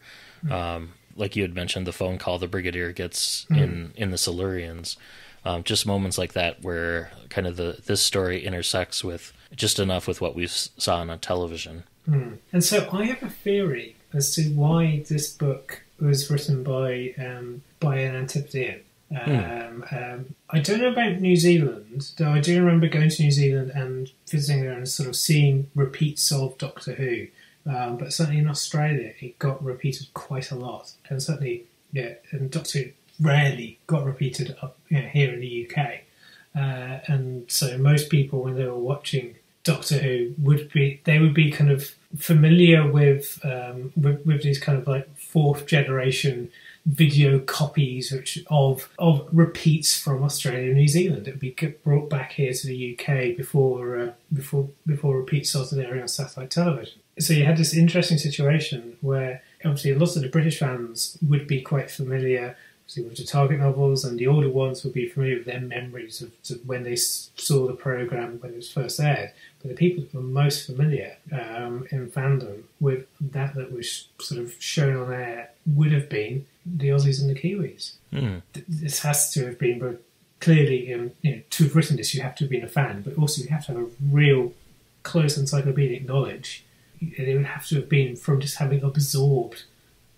um, like you had mentioned, the phone call the brigadier gets in in the Silurians. Um, just moments like that where kind of the this story intersects with just enough with what we s- saw on television. And so I have a theory as to why this book was written by um, by an Antipodean. Um, um, I don't know about New Zealand, though I do remember going to New Zealand and visiting there and sort of seeing repeats of Doctor Who. Um, but certainly in Australia, it got repeated quite a lot, and certainly, yeah, and Doctor Who rarely got repeated up you know, here in the UK. Uh, and so most people, when they were watching Doctor Who, would be they would be kind of familiar with um, with, with these kind of like fourth generation video copies which of of repeats from Australia and New Zealand. It would be brought back here to the UK before uh, before before repeats started airing on satellite television. so you had this interesting situation where obviously lots of the British fans would be quite familiar with the Target novels, and the older ones would be familiar with their memories of, of when they saw the program when it was first aired. But the people that were most familiar um, in fandom with that that was sort of shown on air would have been the Aussies and the Kiwis. Th- This has to have been, but clearly, um, you know, to have written this, you have to have been a fan, but also you have to have a real close encyclopedic knowledge. It would have to have been from just having absorbed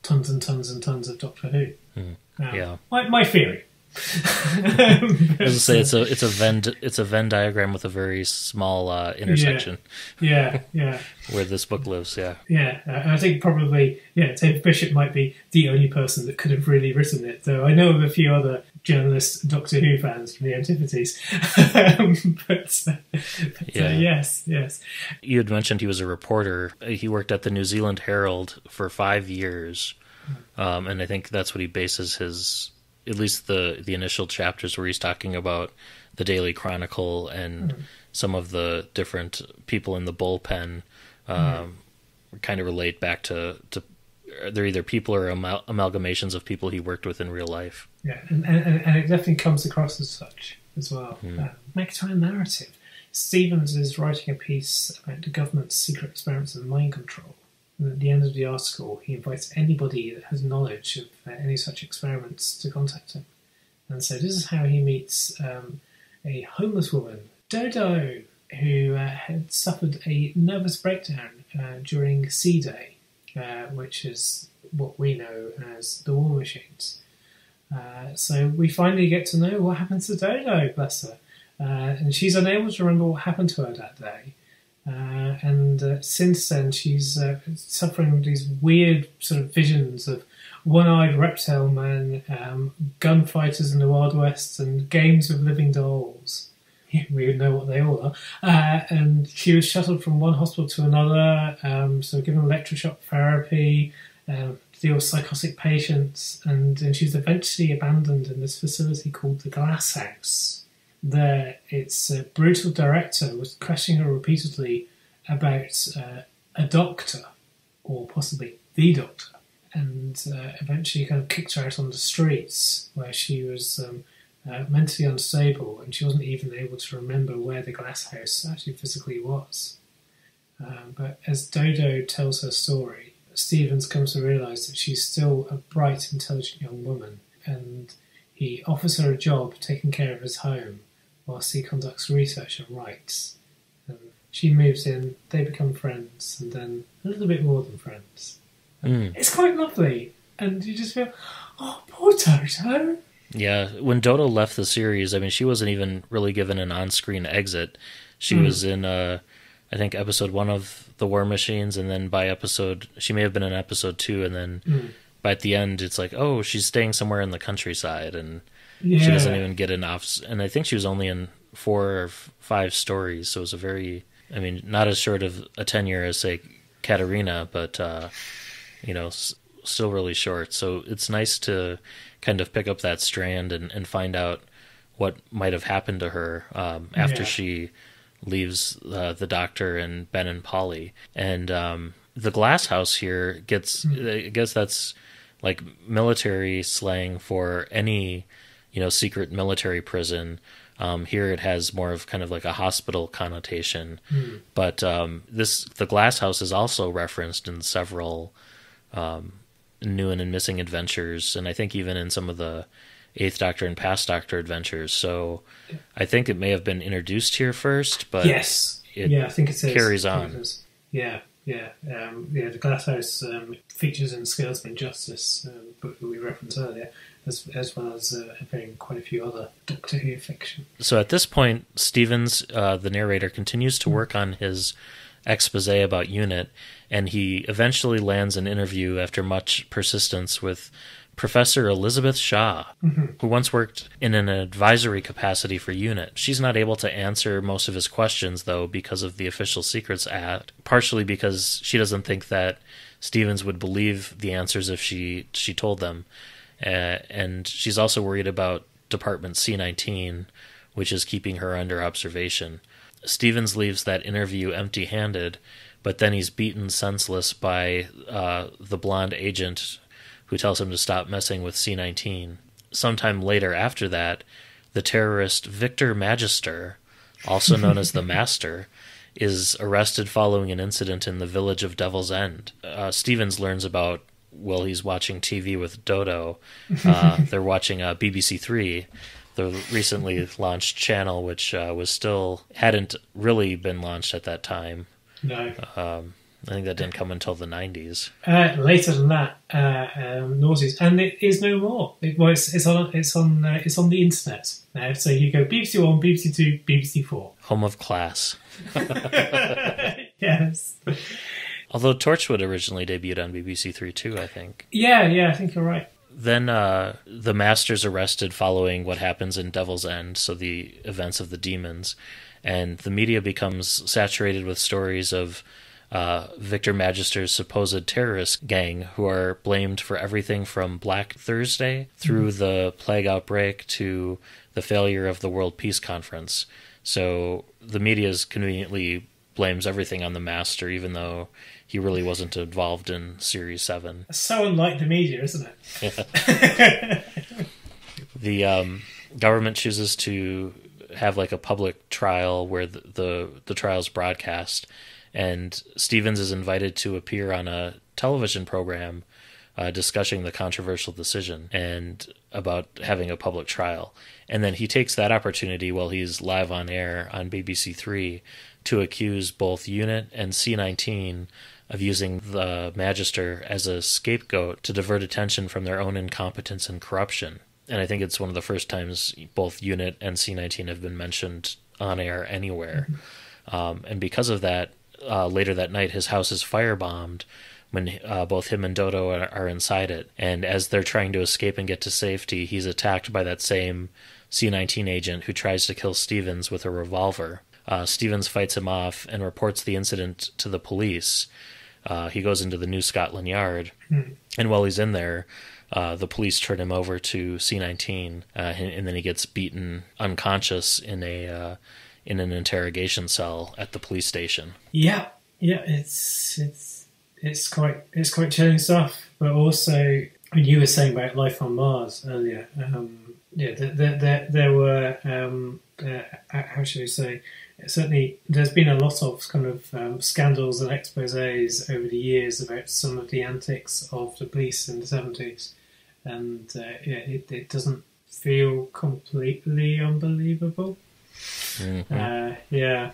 tons and tons and tons of Doctor Who. Um, yeah. my, my theory. I was say it's a it's a Venn it's a Venn diagram with a very small uh, intersection yeah, yeah, where this book lives. Yeah, yeah. Uh, and I think probably yeah, Bishop might be the only person that could have really written it. Though I know of a few other journalists, Doctor Who fans from the Antipodes. um, but, uh, but Yeah. uh, yes, yes, you had mentioned he was a reporter. He worked at the New Zealand Herald for five years, um, and I think that's what he bases his at least the the initial chapters where he's talking about the Daily Chronicle and some of the different people in the bullpen um, kind of relate back to to they're either people or amal- amalgamations of people he worked with in real life. yeah, and, and, and it definitely comes across as such as well. Uh, make it a narrative. Stevens is writing a piece about the government's secret experiments in mind control. And at the end of the article, he invites anybody that has knowledge of uh, any such experiments to contact him. And so this is how he meets um, a homeless woman, Dodo, who uh, had suffered a nervous breakdown uh, during C Day, uh, which is what we know as the War Machines. Uh, so we finally get to know what happens to Dodo, bless her. Uh, and she's unable to remember what happened to her that day. Uh, and uh, since then, she's uh, suffering these weird sort of visions of one-eyed reptile men, um, gunfighters in the Wild West, and games with living dolls. We know what they all are. Uh, and she was shuttled from one hospital to another, um, so given electroshock therapy, um, to deal with psychotic patients, and, and she's eventually abandoned in this facility called the Glass House there its uh, brutal director was questioning her repeatedly about uh, a doctor, or possibly the doctor, and uh, eventually kind of kicked her out on the streets where she was um, uh, mentally unstable and she wasn't even able to remember where the glass house actually physically was. Um, but as Dodo tells her story, Stevens comes to realise that she's still a bright, intelligent young woman, and he offers her a job taking care of his home whilst he conducts research and writes. And she moves in, they become friends, and then a little bit more than friends. Mm. It's quite lovely, and you just feel, oh, poor Dodo. Yeah, when Dodo left the series, I mean, she wasn't even really given an on-screen exit. She was in, uh, I think, episode one of the War Machines, and then by episode, she may have been in episode two, and then by at the end, it's like, oh, she's staying somewhere in the countryside, and Yeah. she doesn't even get enough. And I think she was only in four or f- five stories, so it was a very, I mean, not as short of a tenure as say Katarina, but uh, you know, s- still really short. So it's nice to kind of pick up that strand and, and find out what might have happened to her um, after Yeah. she leaves uh, the doctor and Ben and Polly. And um, the glass house here gets, I guess that's like military slang for any, you know, secret military prison. Um, here it has more of kind of like a hospital connotation, but um, this the glass house is also referenced in several um, new and missing adventures, and I think even in some of the Eighth Doctor and Past Doctor adventures. So I think it may have been introduced here first, but yes. it yeah, I think it is. carries on. it. Yeah, yeah. Um, yeah, the Glass House um, features in Skeleton Justice, um, book that we referenced earlier, as, as well as uh, appearing quite a few other Doctor Who fiction. so at this point, Stevens, uh, the narrator, continues to work on his expose about UNIT, and he eventually lands an interview after much persistence with Professor Elizabeth Shaw, who once worked in an advisory capacity for UNIT. She's not able to answer most of his questions, though, because of the Official Secrets Act, partially because she doesn't think that Stevens would believe the answers if she, she told them. Uh, and she's also worried about Department C19, which is keeping her under observation. Stevens leaves that interview empty handed, but then he's beaten senseless by uh, the blonde agent who tells him to stop messing with C19. Sometime later after that, the terrorist Victor Magister, also known as the Master, is arrested following an incident in the village of Devil's End. Uh, Stevens learns about while he's watching TV with Dodo. Uh, they're watching uh, BBC Three, the recently launched channel, which uh, was still hadn't really been launched at that time. No. Um, I think that didn't come until the '90s. Uh, later than that, uh, um, Naughties, and it is no more. It, well, it's, it's on it's on uh, it's on the internet now. So you go BBC One, BBC Two, BBC Four. Home of Class. yes. Although Torchwood originally debuted on BBC Three too, I think. Yeah, yeah, I think you're right. Then uh, the Master's arrested following what happens in Devil's End, so the events of the demons, and the media becomes saturated with stories of uh, Victor Magister's supposed terrorist gang who are blamed for everything from Black Thursday through the plague outbreak to the failure of the World Peace Conference. So the media conveniently blames everything on the Master, even though he really wasn't involved in Series 7. So unlike the media, isn't it? the um, government chooses to have like a public trial where the, the the trial's broadcast, and Stevens is invited to appear on a television program uh, discussing the controversial decision and about having a public trial. And then he takes that opportunity while he's live on air on BBC Three to accuse both Unit and C19 of using the Magister as a scapegoat to divert attention from their own incompetence and corruption. And I think it's one of the first times both Unit and C19 have been mentioned on air anywhere. Um, and because of that, uh, later that night, his house is firebombed when uh, both him and Dodo are, are inside it. And as they're trying to escape and get to safety, he's attacked by that same C19 agent who tries to kill Stevens with a revolver. Uh, Stevens fights him off and reports the incident to the police. Uh, he goes into the New Scotland Yard, and while he's in there, uh, the police turn him over to C19, uh, and, and then he gets beaten unconscious in a uh, in an interrogation cell at the police station. Yeah, yeah, it's it's it's quite it's quite chilling stuff. But also, you were saying about life on Mars earlier. Um, yeah, there there, there, there were um, uh, how should we say? Certainly, there's been a lot of kind of um, scandals and exposés over the years about some of the antics of the police in the seventies, and uh, yeah, it, it doesn't feel completely unbelievable. Uh, yeah.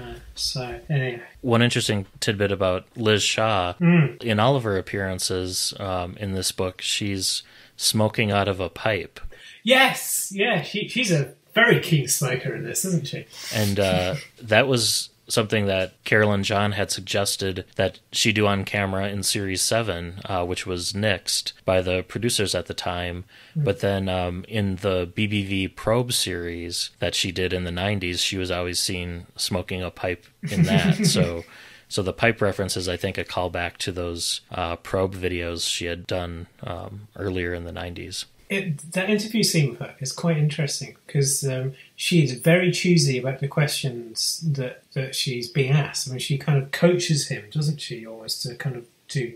Uh, so anyway, One interesting tidbit about Liz Shaw Mm. in all of her appearances um, in this book, she's smoking out of a pipe. yes, yeah, she, she's a very keen smoker in this, isn't she? and uh, that was something that Caroline John had suggested that she do on camera in series seven, uh, which was nixed by the producers at the time. But then um, in the BBV Probe series that she did in the '90s, she was always seen smoking a pipe in that. so. So the pipe reference is, I think, a callback to those uh, probe videos she had done um, earlier in the '90s. It, that interview scene with her is quite interesting because um, she's very choosy about the questions that, that she's being asked. I mean, she kind of coaches him, doesn't she, almost to kind of to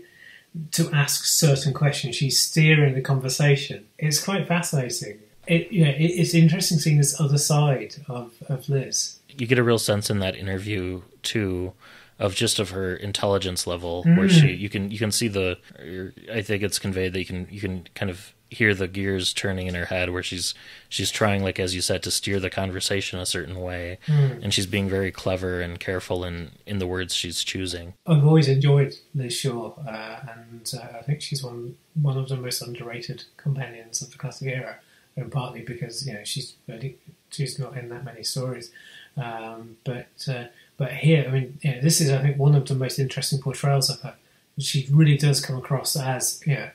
to ask certain questions. She's steering the conversation. It's quite fascinating. It, you know, it, it's interesting seeing this other side of, of Liz. you get a real sense in that interview too of just of her intelligence level where she you can you can see the i think it's conveyed that you can you can kind of hear the gears turning in her head where she's she's trying like as you said to steer the conversation a certain way. And she's being very clever and careful in in the words she's choosing. I've always enjoyed Liz Shaw, uh, and uh, I think she's one one of the most underrated companions of the classic era, and partly because you know she's she's not in that many stories, um, but uh, but here I mean yeah, this is I think one of the most interesting portrayals of her. She really does come across as you know,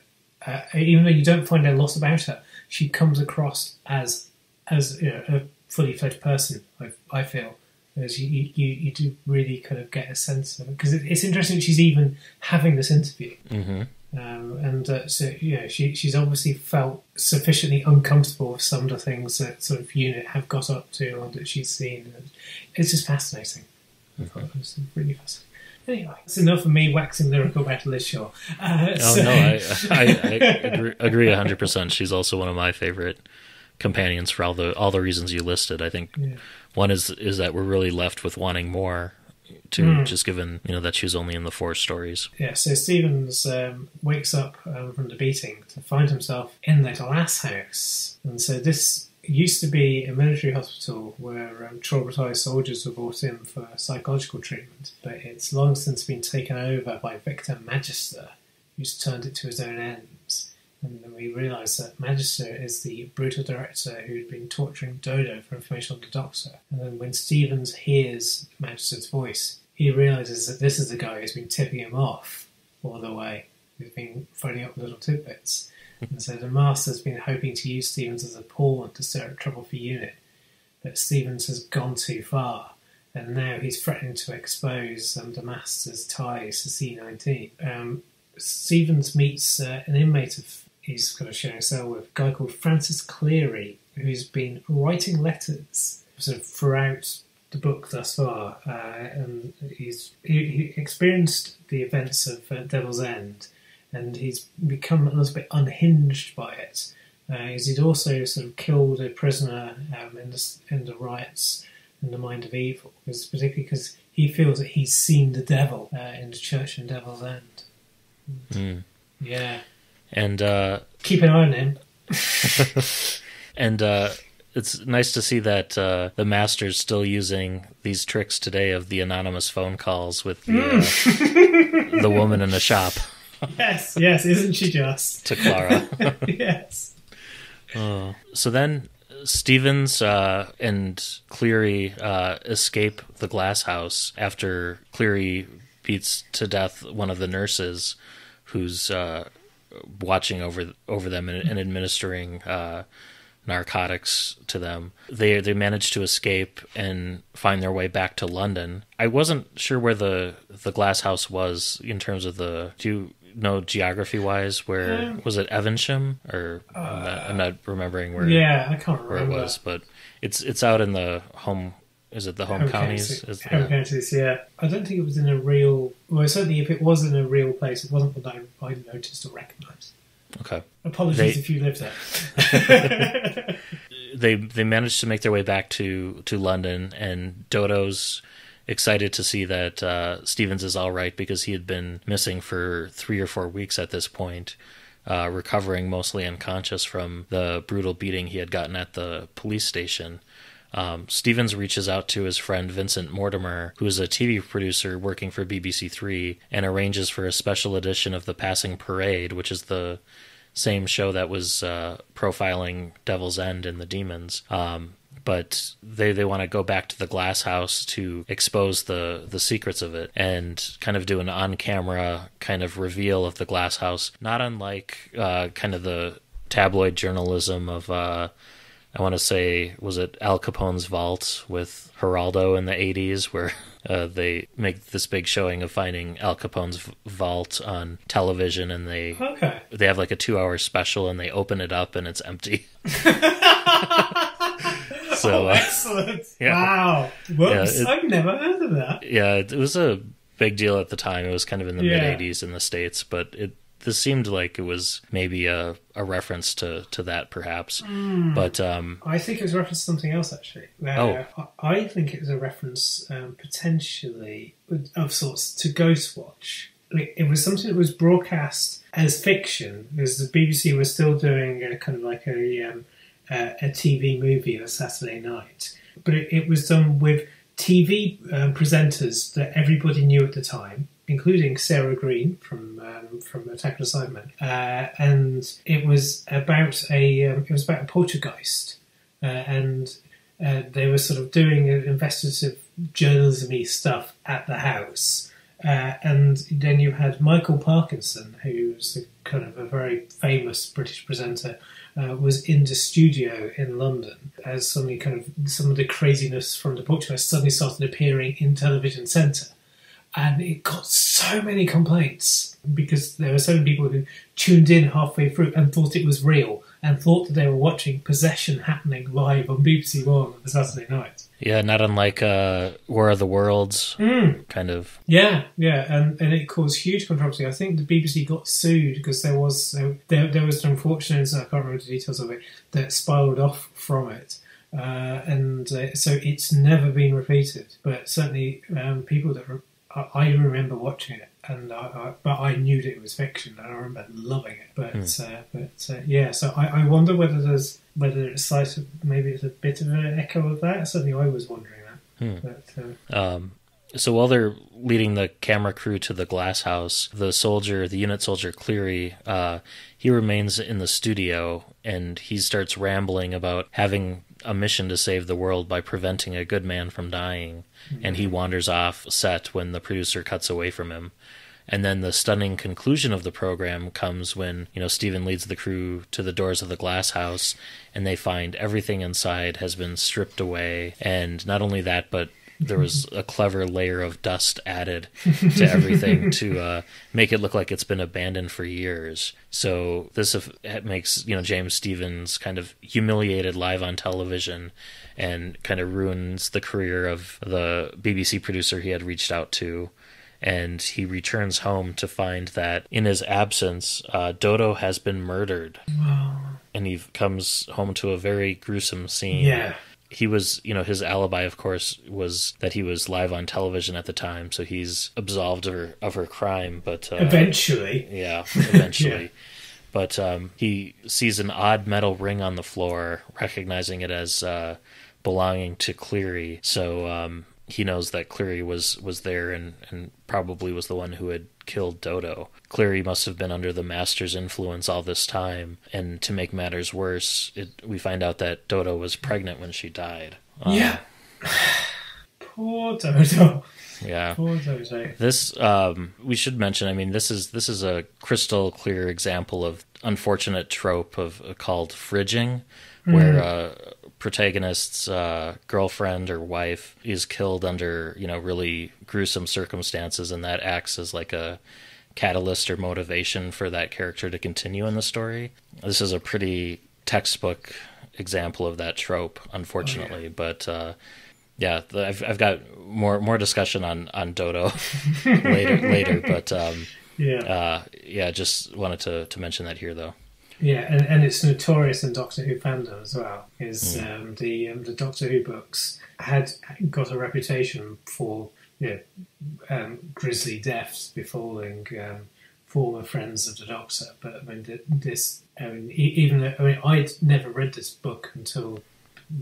uh, even though you don't find a lot about her, she comes across as as you know, a fully fledged person. I, I feel. As you, you, you do really kind of get a sense of it because it, it's interesting she's even having this interview. hmm Um, and uh, so, you know, she, she's obviously felt sufficiently uncomfortable with some of the things that sort of unit have got up to or that she's seen. And it's just fascinating. I thought it was really fascinating. Anyway, it's enough of me waxing lyrical about Liz Shaw. Uh, Oh so- no, I, I, I agree, agree 100%. She's also one of my favorite companions for all the all the reasons you listed. I think Yeah. one is is that we're really left with wanting more to Mm. just given, you know, that she was only in the four stories. Yeah, so Stevens um, wakes up um, from the beating to find himself in the glass house. And so this used to be a military hospital where um, traumatized soldiers were brought in for psychological treatment, but it's long since been taken over by Victor Magister, who's turned it to his own ends. And then we realise that Magister is the brutal director who'd been torturing Dodo for information on the Doctor. And then when Stevens hears Magister's voice, he realises that this is the guy who's been tipping him off all the way, who's been phoning up little tidbits. And so the Master's been hoping to use Stevens as a pawn to stir up trouble for UNIT, but Stevens has gone too far, and now he's threatening to expose um, the Master's ties to C19. Um, Stevens meets uh, an inmate of he's got a cell with, a guy called Francis Cleary, who's been writing letters sort of throughout the book thus far, uh, and he's he, he experienced the events of uh, Devil's End, and he's become a little bit unhinged by it. Uh, he'd also sort of killed a prisoner um, in the in the riots in the Mind of Evil, because particularly because he feels that he's seen the devil uh, in the church in Devil's End. Mm. Yeah, And uh keep an eye on him. and uh it's nice to see that uh, the master's still using these tricks today of the anonymous phone calls with the, uh, the woman in the shop Yes, yes, isn't she just? to Clara. yes. Oh. So then Stevens uh, and Cleary uh, escape the glass house after Cleary beats to death one of the nurses who's uh, watching over over them and, and administering uh, narcotics to them. They they manage to escape and find their way back to London. I wasn't sure where the the glass house was in terms of the do you know geography wise where Um, was it Evansham or I'm, not, I'm not remembering where Yeah, I can't remember where it was, but it's it's out in the home. Is it the home, Home counties? counties, Is home the- counties, yeah. I don't think it was in a real. Well, certainly if it was in a real place, it wasn't what I, I noticed or recognised. okay. Apologies They- if you lived there. They they managed to make their way back to to London, and Dodo's excited to see that uh, Stevens is all right because he had been missing for three or four weeks at this point. Uh, recovering mostly unconscious from the brutal beating he had gotten at the police station. Um, Stevens reaches out to his friend Vincent Mortimer, who is a TV producer working for BBC Three, and arranges for a special edition of The Passing Parade, which is the same show that was uh, profiling Devil's End and the demons. Um, but they, they want to go back to the glass house to expose the, the secrets of it and kind of do an on camera kind of reveal of the glass house, not unlike uh, kind of the tabloid journalism of uh, I want to say, was it Al Capone's Vault with Geraldo in the 80s, where uh, they make this big showing of finding Al Capone's vault on television and they. okay. They have like a two hour special and they open it up and it's empty. so, oh, uh, excellent. yeah. Wow. Whoops. Yeah, it- I've never heard of that. yeah, it, it was a big deal at the time. It was kind of in the Yeah. mid 80s in the States, but it this seemed like it was maybe a, a reference to, to that perhaps. Hmm. But um, I think it was a reference to something else, actually. Uh, I I think it was a reference, um, potentially, of sorts, to Ghostwatch. It it was something that was broadcast as fiction, because the BBC was still doing a kind of like a, um, uh, a TV movie on a Saturday night. But it, it was done with TV um, presenters that everybody knew at the time, including Sarah Greene from um, from Attack of the uh, and it was about a um, it was about a poltergeist, uh, and uh, they were sort of doing investigative journalism-y stuff at the house. Uh, and then you had Michael Parkinson, who's a, kind of a very famous British presenter, uh, was in the studio in London as suddenly kind of some of the craziness from the poltergeist suddenly started appearing in television centre. and it got so many complaints because there were so many people who tuned in halfway through and thought it was real and thought that they were watching possession happening live on BBC One on the Saturday night. Yeah, not unlike uh, War of the Worlds, Mm. kind of. Yeah, yeah, and, and it caused huge controversy. I think the BBC got sued because there was uh, there there was an unfortunate incident, I can't remember the details of it that spiraled off from it, uh, and uh, so it's never been repeated. But certainly, um, people that re- I, I remember watching it, and I, I, but I knew that it was fiction, and I remember loving it. But uh, but uh, yeah, so I, I wonder whether there's whether it's maybe it's a bit of an echo of that. Certainly, I was wondering that. But, uh, Um, so while they're leading the camera crew to the glass house, the soldier, the unit soldier Cleary, uh, he remains in the studio and he starts rambling about having a mission to save the world by preventing a good man from dying. And he mm-hmm. wanders off set when the producer cuts away from him. And then the stunning conclusion of the program comes when, you know, Steven leads the crew to the doors of the glass house and they find everything inside has been stripped away. And not only that, but there was a clever layer of dust added to everything to uh, make it look like it's been abandoned for years. So this makes you know James Stevens kind of humiliated live on television, and kind of ruins the career of the BBC producer he had reached out to. And he returns home to find that in his absence, uh, Dodo has been murdered. And he comes home to a very gruesome scene yeah. He was you know his alibi of course was that he was live on television at the time so he's absolved of her of her crime but uh, Eventually, yeah eventually. Yeah. but um, he sees an odd metal ring on the floor recognizing it as uh, belonging to cleary. So um, he knows that cleary was was there and and probably was the one who had killed dodo cleary must have been under the master's influence all this time and to make matters worse it, we find out that dodo was pregnant when she died Um, Yeah. Poor Dodo. yeah Poor Dodo. This um, we should mention. I mean, this is this is a crystal clear example of unfortunate trope of uh, called fridging, where uh, protagonist's uh, girlfriend or wife is killed under you know really gruesome circumstances, and that acts as like a catalyst or motivation for that character to continue in the story. This is a pretty textbook example of that trope, unfortunately, but. Uh, yeah, I've I've got more more discussion on on Dodo later later, but um, Yeah. uh, yeah, just wanted to to mention that here though. Yeah, and, and it's notorious in Doctor Who fandom as well. Is um, the um, the Doctor Who books had got a reputation for you know, um, grisly deaths befalling um, former friends of the Doctor. But I mean, this I mean, even though, I mean, I'd never read this book until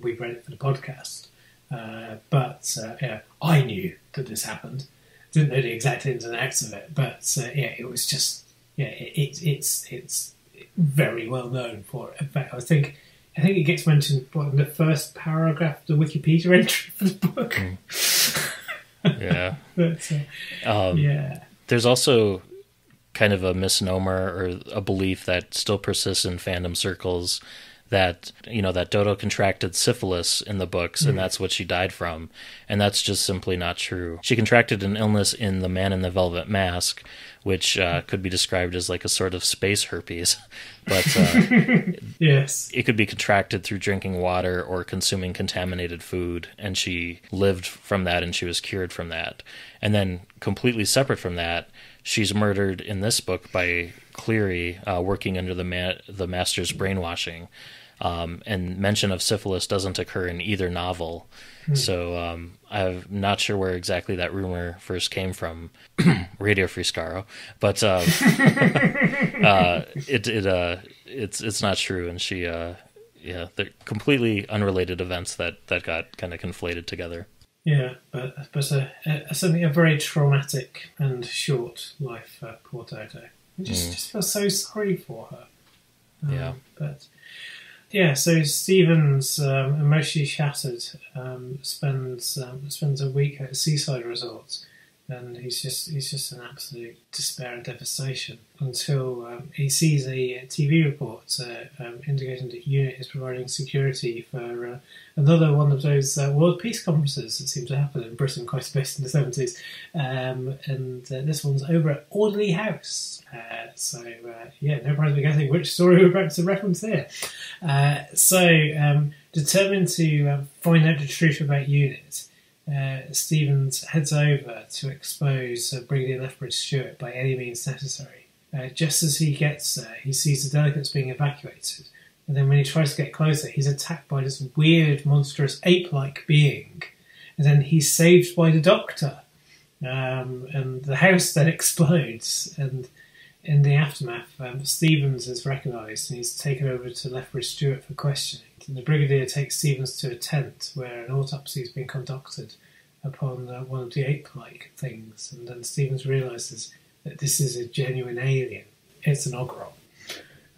we read it for the podcast. Uh, but uh, yeah, I knew that this happened. Didn't know the exact ins and outs of it, but uh, yeah, it was just yeah, it, it, it's it's very well known for it. In fact, I think I think it gets mentioned what, in the first paragraph of the Wikipedia entry for the book. Yeah, But, uh, um, yeah, there's also kind of a misnomer or a belief that still persists in fandom circles that you know that Dodo contracted syphilis in the books and that's what she died from. And that's just simply not true. She contracted an illness in The Man in the Velvet Mask which uh, could be described as like a sort of space herpes. But uh, yes, it could be contracted through drinking water or consuming contaminated food. And she lived from that and she was cured from that. And then completely separate from that she's murdered in this book by cleary uh, working under the ma- the master's brainwashing. Um, and mention of syphilis doesn't occur in either novel. So um, i'm not sure where exactly that rumor first came from. Radio free Skaro. But um, uh, it it uh it's it's not true, and she uh yeah they're completely unrelated events that that got kind of conflated together. yeah, but but a, a, certainly a very traumatic and short life for poor Dodo. I just just feel so sorry for her. Um, Yeah. but yeah, so Stevens, um, emotionally shattered, um, spends um, spends a week at a seaside resort and he's just he's just an absolute despair and devastation until um, he sees a TV report uh, um, indicating that UNIT is providing security for uh, another one of those uh, World Peace Conferences that seem to happen in Britain quite bit in the seventies, um, and uh, this one's over at Auderly House. Uh, so uh, yeah, no problem guessing which story we're about to reference here. so um, determined to find out the truth about UNIT uh, Stevens heads over to expose uh, Brigadier Lethbridge Stewart by any means necessary. Uh, just as he gets there, he sees the delegates being evacuated, and then when he tries to get closer, he's attacked by this weird, monstrous, ape-like being, and then he's saved by the Doctor. Um, and the house then explodes, and in the aftermath, um, Stevens is recognised and he's taken over to Lethbridge Stewart for questioning. And the Brigadier takes Stevens to a tent where an autopsy has been conducted upon uh, one of the ape-like things, and then Stevens realises that this is a genuine alien. It's an Ogron.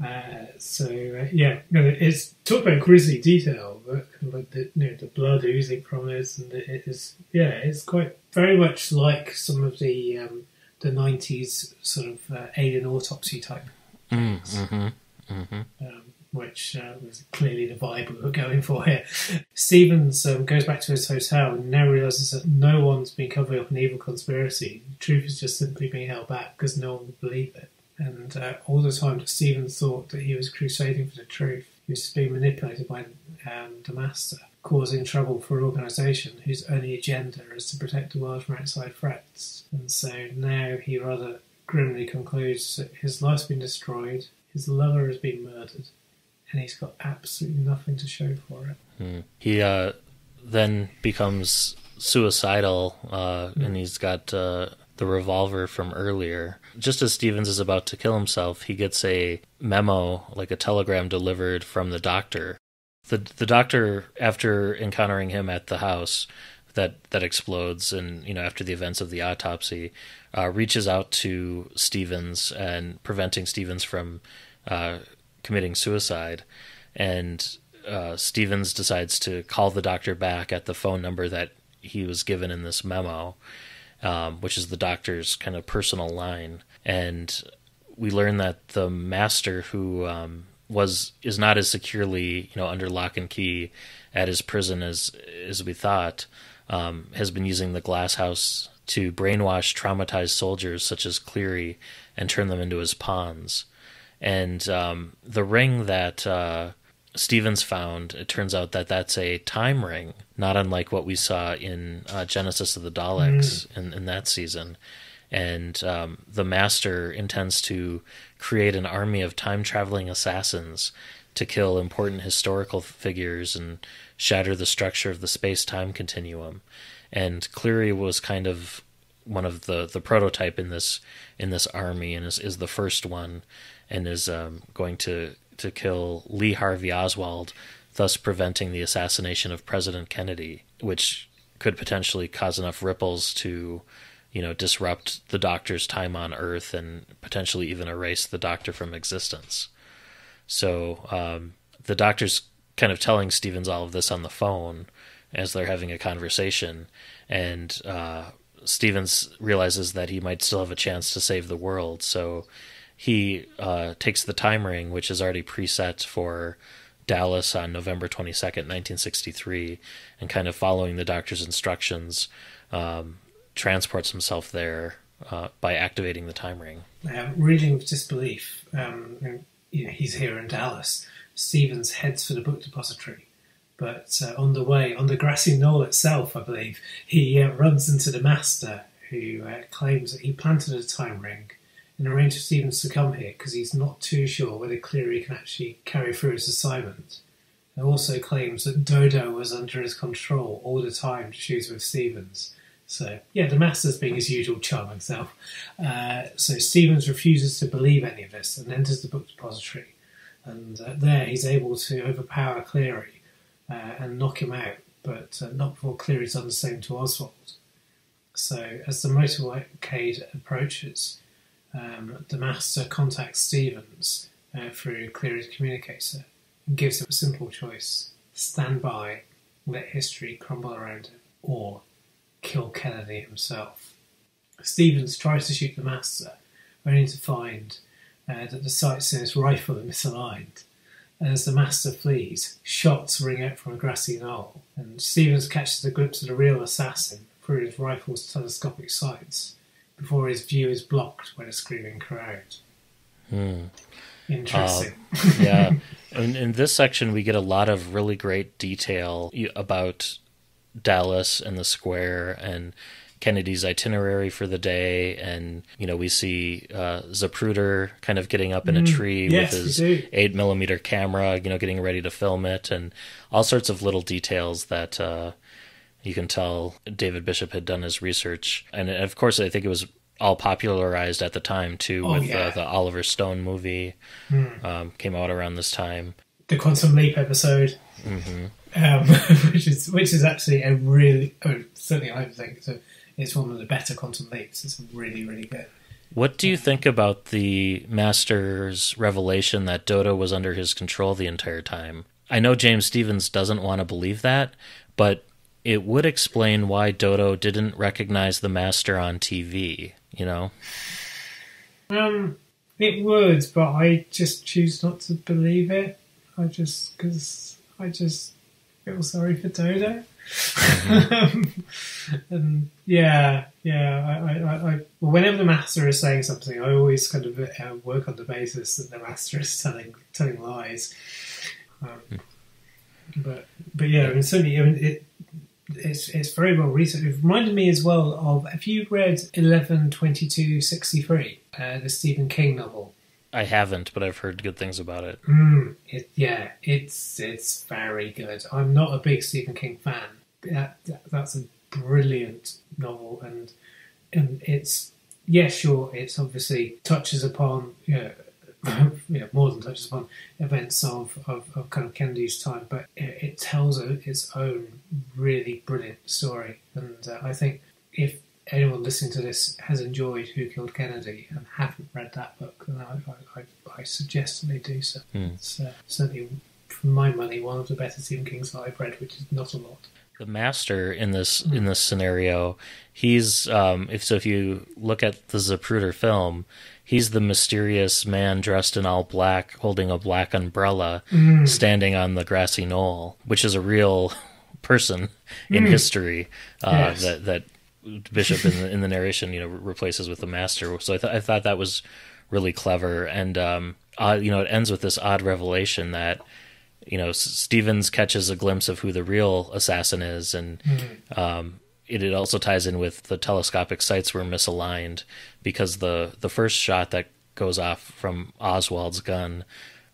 Uh, so uh, yeah, it's talk about grisly detail, but like the you know, the blood oozing from it, and it is yeah, it's quite very much like some of the um, the '90s sort of uh, alien autopsy type mm, mm-hmm, mm-hmm. Um, which uh, was clearly the vibe we were going for here. Stevens um, goes back to his hotel and now realizes that no one's been covering up an evil conspiracy. The truth is just simply being held back because no one would believe it. And uh, all the time Stevens thought that he was crusading for the truth, he was being manipulated by um, the Master, causing trouble for an organisation whose only agenda is to protect the world from outside threats. And so now he rather grimly concludes that his life's been destroyed, his lover has been murdered, and he's got absolutely nothing to show for it. Hmm. He uh, then becomes suicidal, uh, mm. and he's got uh, the revolver from earlier. Just as Stevens is about to kill himself, he gets a memo, like a telegram, delivered from the doctor. The the doctor, after encountering him at the house that that explodes, and you know after the events of the autopsy, uh, reaches out to Stevens and preventing Stevens from uh, committing suicide, and uh, Stevens decides to call the doctor back at the phone number that he was given in this memo, um, which is the doctor's kind of personal line. And we learn that the master, who um, was is not as securely you know under lock and key at his prison as as we thought, um, has been using the glass house to brainwash traumatized soldiers such as Cleary and turn them into his pawns. And um, the ring that uh, Stevens found, it turns out that that's a time ring, not unlike what we saw in uh, Genesis of the Daleks mm. in, in, that season. And um, the Master intends to create an army of time traveling assassins to kill important historical figures and shatter the structure of the space time continuum. And Cleary was kind of one of the, the prototype in this in this army and is, is the first one and is um, going to to kill Lee Harvey Oswald, thus preventing the assassination of President Kennedy, which could potentially cause enough ripples to, you know, disrupt the Doctor's time on Earth and potentially even erase the Doctor from existence. So um, the Doctor's kind of telling Stevens all of this on the phone as they're having a conversation, and uh, Stevens realizes that he might still have a chance to save the world. So he uh, takes the time ring, which is already preset for Dallas on November 22nd, 1963, and kind of following the doctor's instructions, um, transports himself there uh, by activating the time ring. Um, reading with disbelief, um, you know, he's here in Dallas. Stevens heads for the book depository. But uh, on the way, on the grassy knoll itself, I believe, he uh, runs into the master who uh, claims that he planted a time ring and arranged for Stevens to come here because he's not too sure whether Cleary can actually carry through his assignment. He also claims that Dodo was under his control all the time to choose with Stevens. So, yeah, the Master's being his usual charming self. Uh, so, Stevens refuses to believe any of this and enters the book depository. And uh, there he's able to overpower Cleary uh, and knock him out, but uh, not before Cleary's done the same to Oswald. So, as the motorcade approaches, um, the master contacts Stevens uh, through Cleary's communicator and gives him a simple choice stand by, let history crumble around him, or kill Kennedy himself. Stevens tries to shoot the Master, only to find uh, that the sights in his rifle are misaligned. And as the Master flees, shots ring out from a grassy knoll, and Stevens catches a glimpse of the real assassin through his rifle's telescopic sights before his view is blocked by a screaming crowd. Hmm. Interesting. yeah. In, in this section, we get a lot of really great detail about Dallas and the square and Kennedy's itinerary for the day. And, you know, we see uh, Zapruder kind of getting up in a Mm, tree yes, with his 8 millimeter camera, you know, getting ready to film it and all sorts of little details that. Uh, you can tell David Bishop had done his research, and of course, I think it was all popularized at the time too, Oh, with yeah. uh, the Oliver Stone movie Hmm. um, came out around this time. the Quantum Leap episode, hmm um, which is which is actually a really, oh, certainly I think it's, a, it's one of the better Quantum Leaps. It's really, really good. What do you think about the Master's revelation that Dodo was under his control the entire time? I know James Stevens doesn't want to believe that, but it would explain why Dodo didn't recognize the Master on TV. You know, Um, it would, but I just choose not to believe it. I just because I just feel sorry for Dodo. and yeah, yeah, I, I, I, I whenever the master is saying something, I always kind of uh, work on the basis that the master is telling telling lies. Um, but but yeah, I mean, certainly, I mean, it, it's it's very well researched. It reminded me as well of have you read eleven twenty two sixty three, uh, the Stephen King novel? I haven't, but I've heard good things about it. Mm, it, yeah, it's it's very good. I'm not a big Stephen King fan. That, that- that's a brilliant novel, and and it's yeah, sure, it's obviously touches upon you know, know more than touches upon events of, of, of kind of Kennedy's time, but it, it tells a, its own really brilliant story, and uh, I think if anyone listening to this has enjoyed Who Killed Kennedy and haven't read that book, then I, I, I, I suggest that they do so. Hmm. It's uh, certainly, for my money, one of the better Stephen Kings that I've read, which is not a lot. the master in this in this scenario he's um if so if you look at the zapruder film he's the mysterious man dressed in all black holding a black umbrella standing on the grassy knoll which is a real person in history uh Yes. that that bishop in the, in the narration you know replaces with the master. So i, th- I thought that was really clever. And um uh, you know it ends with this odd revelation that you know, S- Stevens catches a glimpse of who the real assassin is, and um, it, it also ties in with the telescopic sights were misaligned because the the first shot that goes off from Oswald's gun,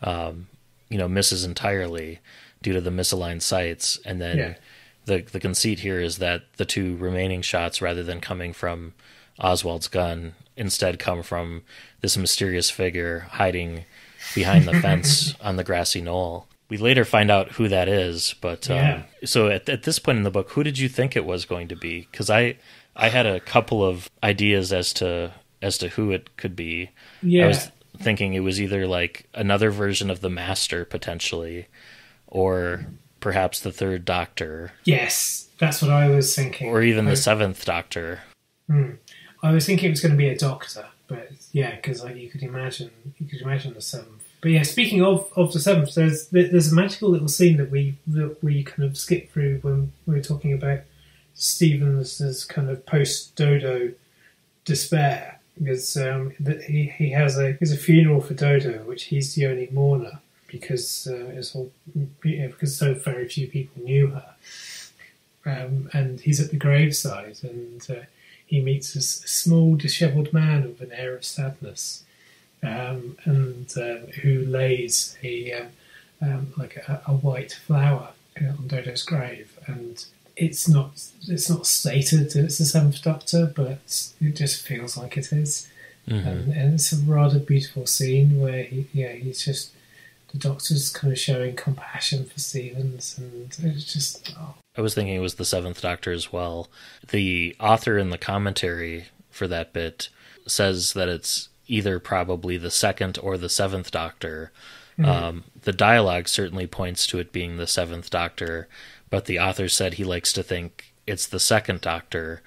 um, you know, misses entirely due to the misaligned sights, and then Yeah. the the conceit here is that the two remaining shots, rather than coming from Oswald's gun, instead come from this mysterious figure hiding behind the fence on the grassy knoll. We later find out who that is, but um, Yeah. so at, at this point in the book, who did you think it was going to be? Because I I had a couple of ideas as to as to who it could be. Yeah. I was thinking it was either like another version of the Master potentially, or perhaps the Third Doctor, Yes, that's what I was thinking. or even I, the Seventh Doctor. I was thinking it was going to be a doctor, but yeah, because like you could imagine, you could imagine the seventh. But yeah, speaking of, of the seventh, there's there's a magical little scene that we that we kind of skipped through when we were talking about Stevens' kind of post Dodo despair, because um, he he has a has a funeral for Dodo, which he's the only mourner because uh, it's all because so very few people knew her, um, and he's at the graveside and. Uh, he meets a small, dishevelled man with an air of sadness, um, and um, who lays a um, um, like a, a white flower uh, on Dodo's grave. And it's not it's not stated that it's the Seventh Doctor, but it just feels like it is. Mhm. And, and it's a rather beautiful scene where he, yeah, he's just the Doctor's kind of showing compassion for Stevens, and it's just oh, I was thinking it was the Seventh Doctor as well. The author in the commentary for that bit says that it's either probably the second or the seventh Doctor. Um, the dialogue certainly points to it being the seventh Doctor, but the author said he likes to think it's the second Doctor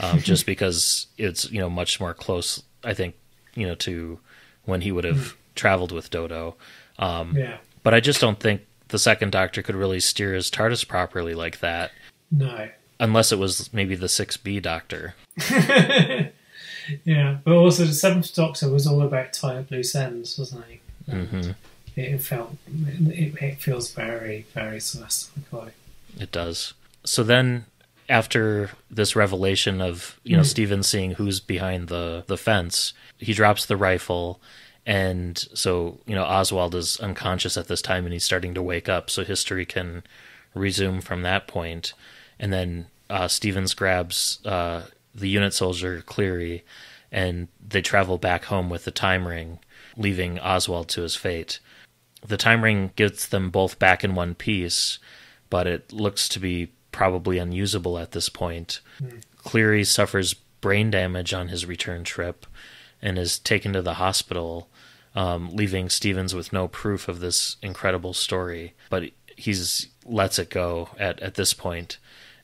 um, just because it's you know much more close. I think you know to when he would have traveled with Dodo. Um, Yeah. But I just don't think the second Doctor could really steer his TARDIS properly like that, No. unless it was maybe the six B Doctor. Yeah, but also the Seventh Doctor was all about tying up loose ends, wasn't he? hmm It felt it, it feels very very Sylvester McCoy. It does. So then, after this revelation of you know Steven seeing who's behind the the fence, he drops the rifle, and so you know Oswald is unconscious at this time, and he's starting to wake up. So history can resume from that point, and then uh, Stevens grabs uh, the unit soldier Cleary, and they travel back home with the time ring, leaving Oswald to his fate. The time ring gets them both back in one piece, but it looks to be probably unusable at this point. Cleary suffers brain damage on his return trip and is taken to the hospital, um, leaving Stevens with no proof of this incredible story. But he's lets it go at, at this point.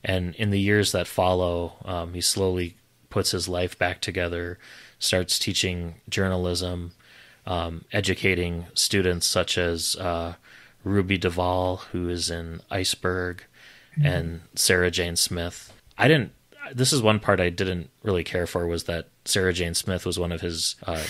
And in the years that follow, um, he slowly puts his life back together, starts teaching journalism, um, educating students such as uh, Ruby Duvall, who is in Iceberg, and Sarah Jane Smith. I didn't. This is one part I didn't really care for was that Sarah Jane Smith was one of his uh,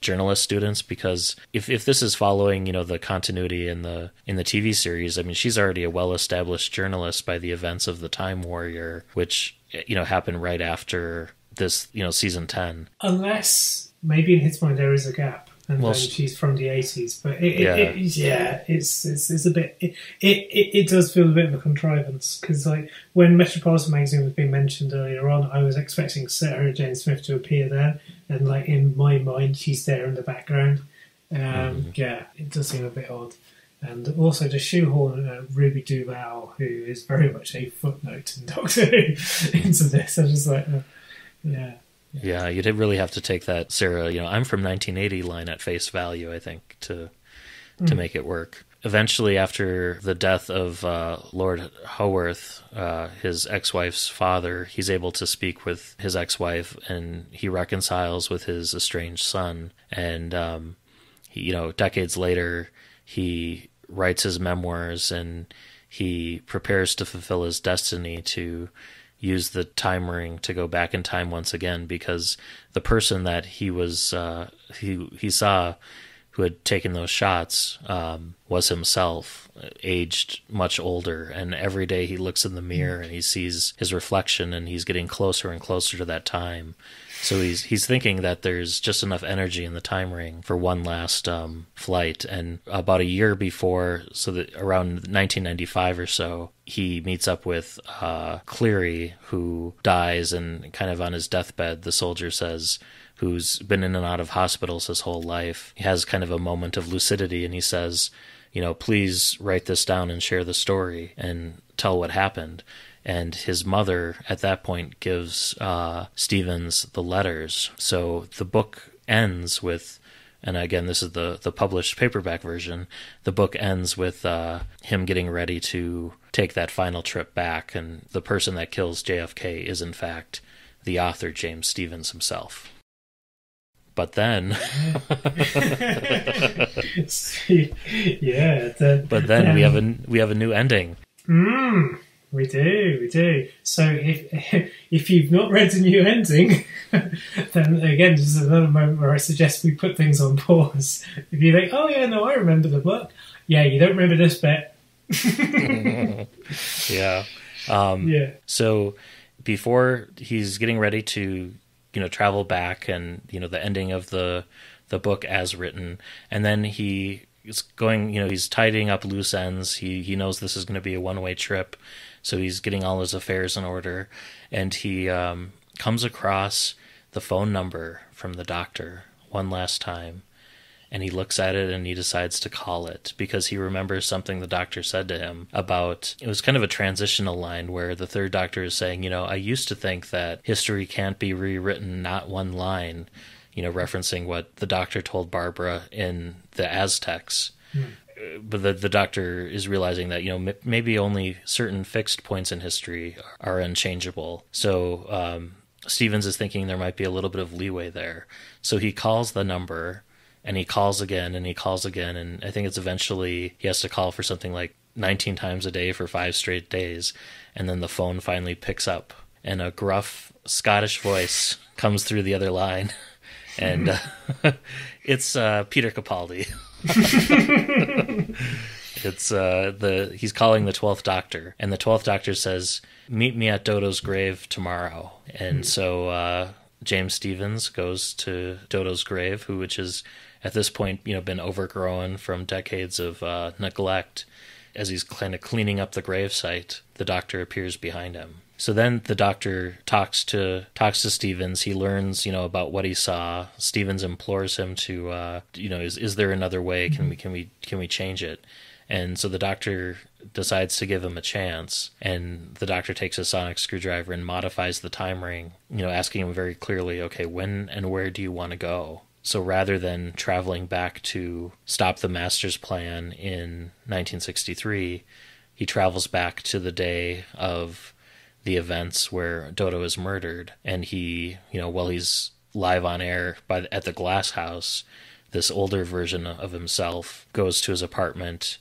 journalist students because if if this is following you know the continuity in the in the TV series, I mean she's already a well established journalist by the events of the Time Warrior, which you know happened right after this you know season ten. Unless maybe in his mind there is a gap, and Well, then she's from the eighties. But it, Yeah. it, it, yeah, it's, it's it's a bit. It it, it, it does feel a bit of a contrivance because like when Metropolitan magazine was being mentioned earlier on, I was expecting Sarah Jane Smith to appear there, and like in my mind, she's there in the background. Um, Mm-hmm. Yeah, it does seem a bit odd. And also to shoehorn uh, Ruby Duvall, who is very much a footnote in Doctor Who, into this. I was just like, uh, yeah. Yeah, you'd really have to take that Sarah, you know, I'm from 1980 line at face value, I think, to to make it work. Eventually, after the death of uh, Lord Haworth, uh, his ex-wife's father, he's able to speak with his ex-wife, and he reconciles with his estranged son. And um, he, you know, decades later, he writes his memoirs and he prepares to fulfill his destiny to use the time ring to go back in time once again because the person that he was uh, he he saw who had taken those shots um, was himself aged much older. And every day he looks in the mirror and he sees his reflection and he's getting closer and closer to that time so he's he's thinking that there's just enough energy in the time ring for one last um, flight. And about a year before, so that around 1995 or so, he meets up with uh, Cleary, who dies, and kind of on his deathbed, the soldier says, who's been in and out of hospitals his whole life. He has kind of a moment of lucidity, and he says, you know, please write this down and share the story and tell what happened and his mother at that point gives uh, Stevens the letters. So the book ends with, and again, this is the the published paperback version. The book ends with uh, him getting ready to take that final trip back, and the person that kills JFK is in fact the author James Stevens himself. But then, yeah. But then we have a we have a new ending. Mm, we do, we do. So if if you've not read the new ending, then again, this is another moment where I suggest we put things on pause. If you think, oh yeah, no, I remember the book. Yeah, you don't remember this bit. Yeah. Um, Yeah. So before he's getting ready to, you know, travel back and, you know, the ending of the the book as written, and then he is going, you know, he's tidying up loose ends. He he knows this is going to be a one way trip, so he's getting all his affairs in order, and he um, comes across the phone number from the doctor one last time. And he looks at it and he decides to call it because he remembers something the doctor said to him about it was kind of a transitional line where the third doctor is saying, you know, I used to think that history can't be rewritten not one line, you know, referencing what the doctor told Barbara in the Aztecs. Uh, But the, the doctor is realizing that, you know, m- maybe only certain fixed points in history are unchangeable. So, um, Stevens is thinking there might be a little bit of leeway there. So he calls the number and he calls again and he calls again. And I think it's eventually he has to call for something like 19 times a day for five straight days. And then the phone finally picks up and a gruff Scottish voice comes through the other line. And uh, it's uh, Peter Capaldi. it's uh, the he's calling the twelfth Doctor, and the twelfth Doctor says, "Meet me at Dodo's grave tomorrow." And so uh, James Stevens goes to Dodo's grave, who which is at this point you know been overgrown from decades of uh, neglect. As he's kind of cleaning up the gravesite, the Doctor appears behind him. So then the doctor talks to talks to Stevens. He learns, you know, about what he saw. Stevens implores him to, uh, you know, is is there another way? Can we can we can we change it? And so the doctor decides to give him a chance. And the doctor takes a sonic screwdriver and modifies the time ring, you know, asking him very clearly, okay, when and where do you want to go? So rather than traveling back to stop the master's plan in 1963, he travels back to the day of the events where Dodo is murdered, and he, you know, while he's live on air by the, at the Glass House, this older version of himself goes to his apartment,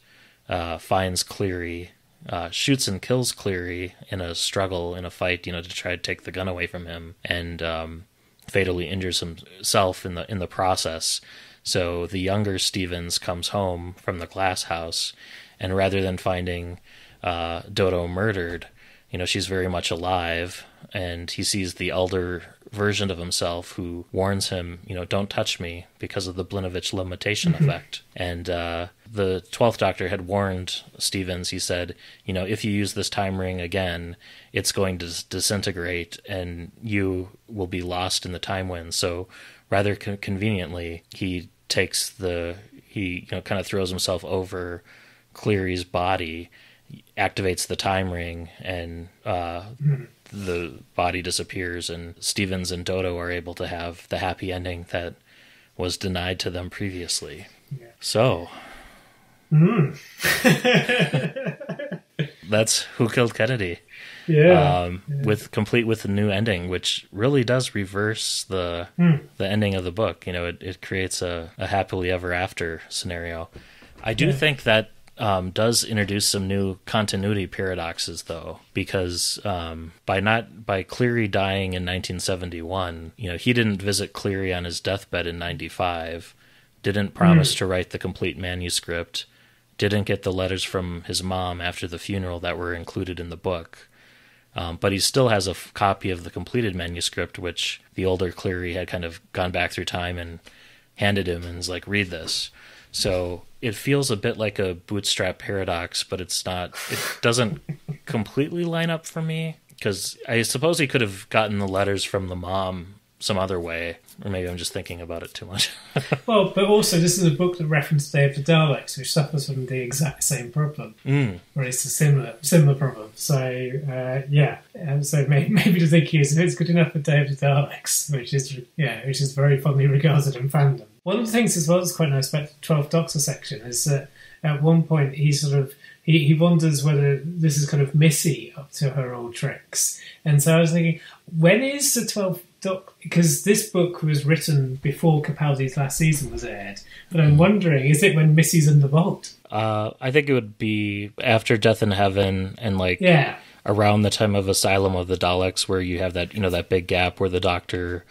uh, finds Cleary, uh, shoots and kills Cleary in a struggle in a fight, you know, to try to take the gun away from him, and um, fatally injures himself in the in the process. So the younger Stevens comes home from the Glass House, and rather than finding uh, Dodo murdered, you know, she's very much alive, and he sees the elder version of himself who warns him, you know, don't touch me because of the Blinovitch limitation Mm-hmm. effect. And uh, the Twelfth Doctor had warned Stevens. He said, you know, if you use this time ring again, it's going to disintegrate, and you will be lost in the time wind. So, rather con- conveniently, he takes the he you know kind of throws himself over Cleary's body activates the time ring and uh, the body disappears and Stevens and Dodo are able to have the happy ending that was denied to them previously. So that's who killed Kennedy. Yeah. Um, with complete with the new ending, which really does reverse the the ending of the book. You know, it, it creates a, a happily ever after scenario. I do think that um, does introduce some new continuity paradoxes, though, because um, by not by Cleary dying in 1971, you know, he didn't visit Cleary on his deathbed in '95, didn't promise to write the complete manuscript, didn't get the letters from his mom after the funeral that were included in the book. Um, but he still has a f- copy of the completed manuscript, which the older Cleary had kind of gone back through time and handed him and was like, read this. So it feels a bit like a bootstrap paradox, but it's not, it doesn't completely line up for me because I suppose he could have gotten the letters from the mom some other way, or maybe I'm just thinking about it too much. Well, but also this is a book that references Day of the Daleks, which suffers from the exact same problem, mm. or it's a similar similar problem. So uh, yeah, and so maybe, maybe the thinking is if it's good enough for Day of the Daleks, which is yeah, which is very fondly regarded in fandom. One of the things as well that's quite nice about the 12 Doctor section is that at one point he sort of he, he wonders whether this is kind of Missy up to her old tricks, and so I was thinking, when is the Twelfth Doctor? Because this book was written before Capaldi's last season was aired, but I'm wondering, is it when Missy's in the vault? uh, I think it would be after Death in Heaven and like Yeah, around the time of Asylum of the Daleks, where you have that you know that big gap where the Doctor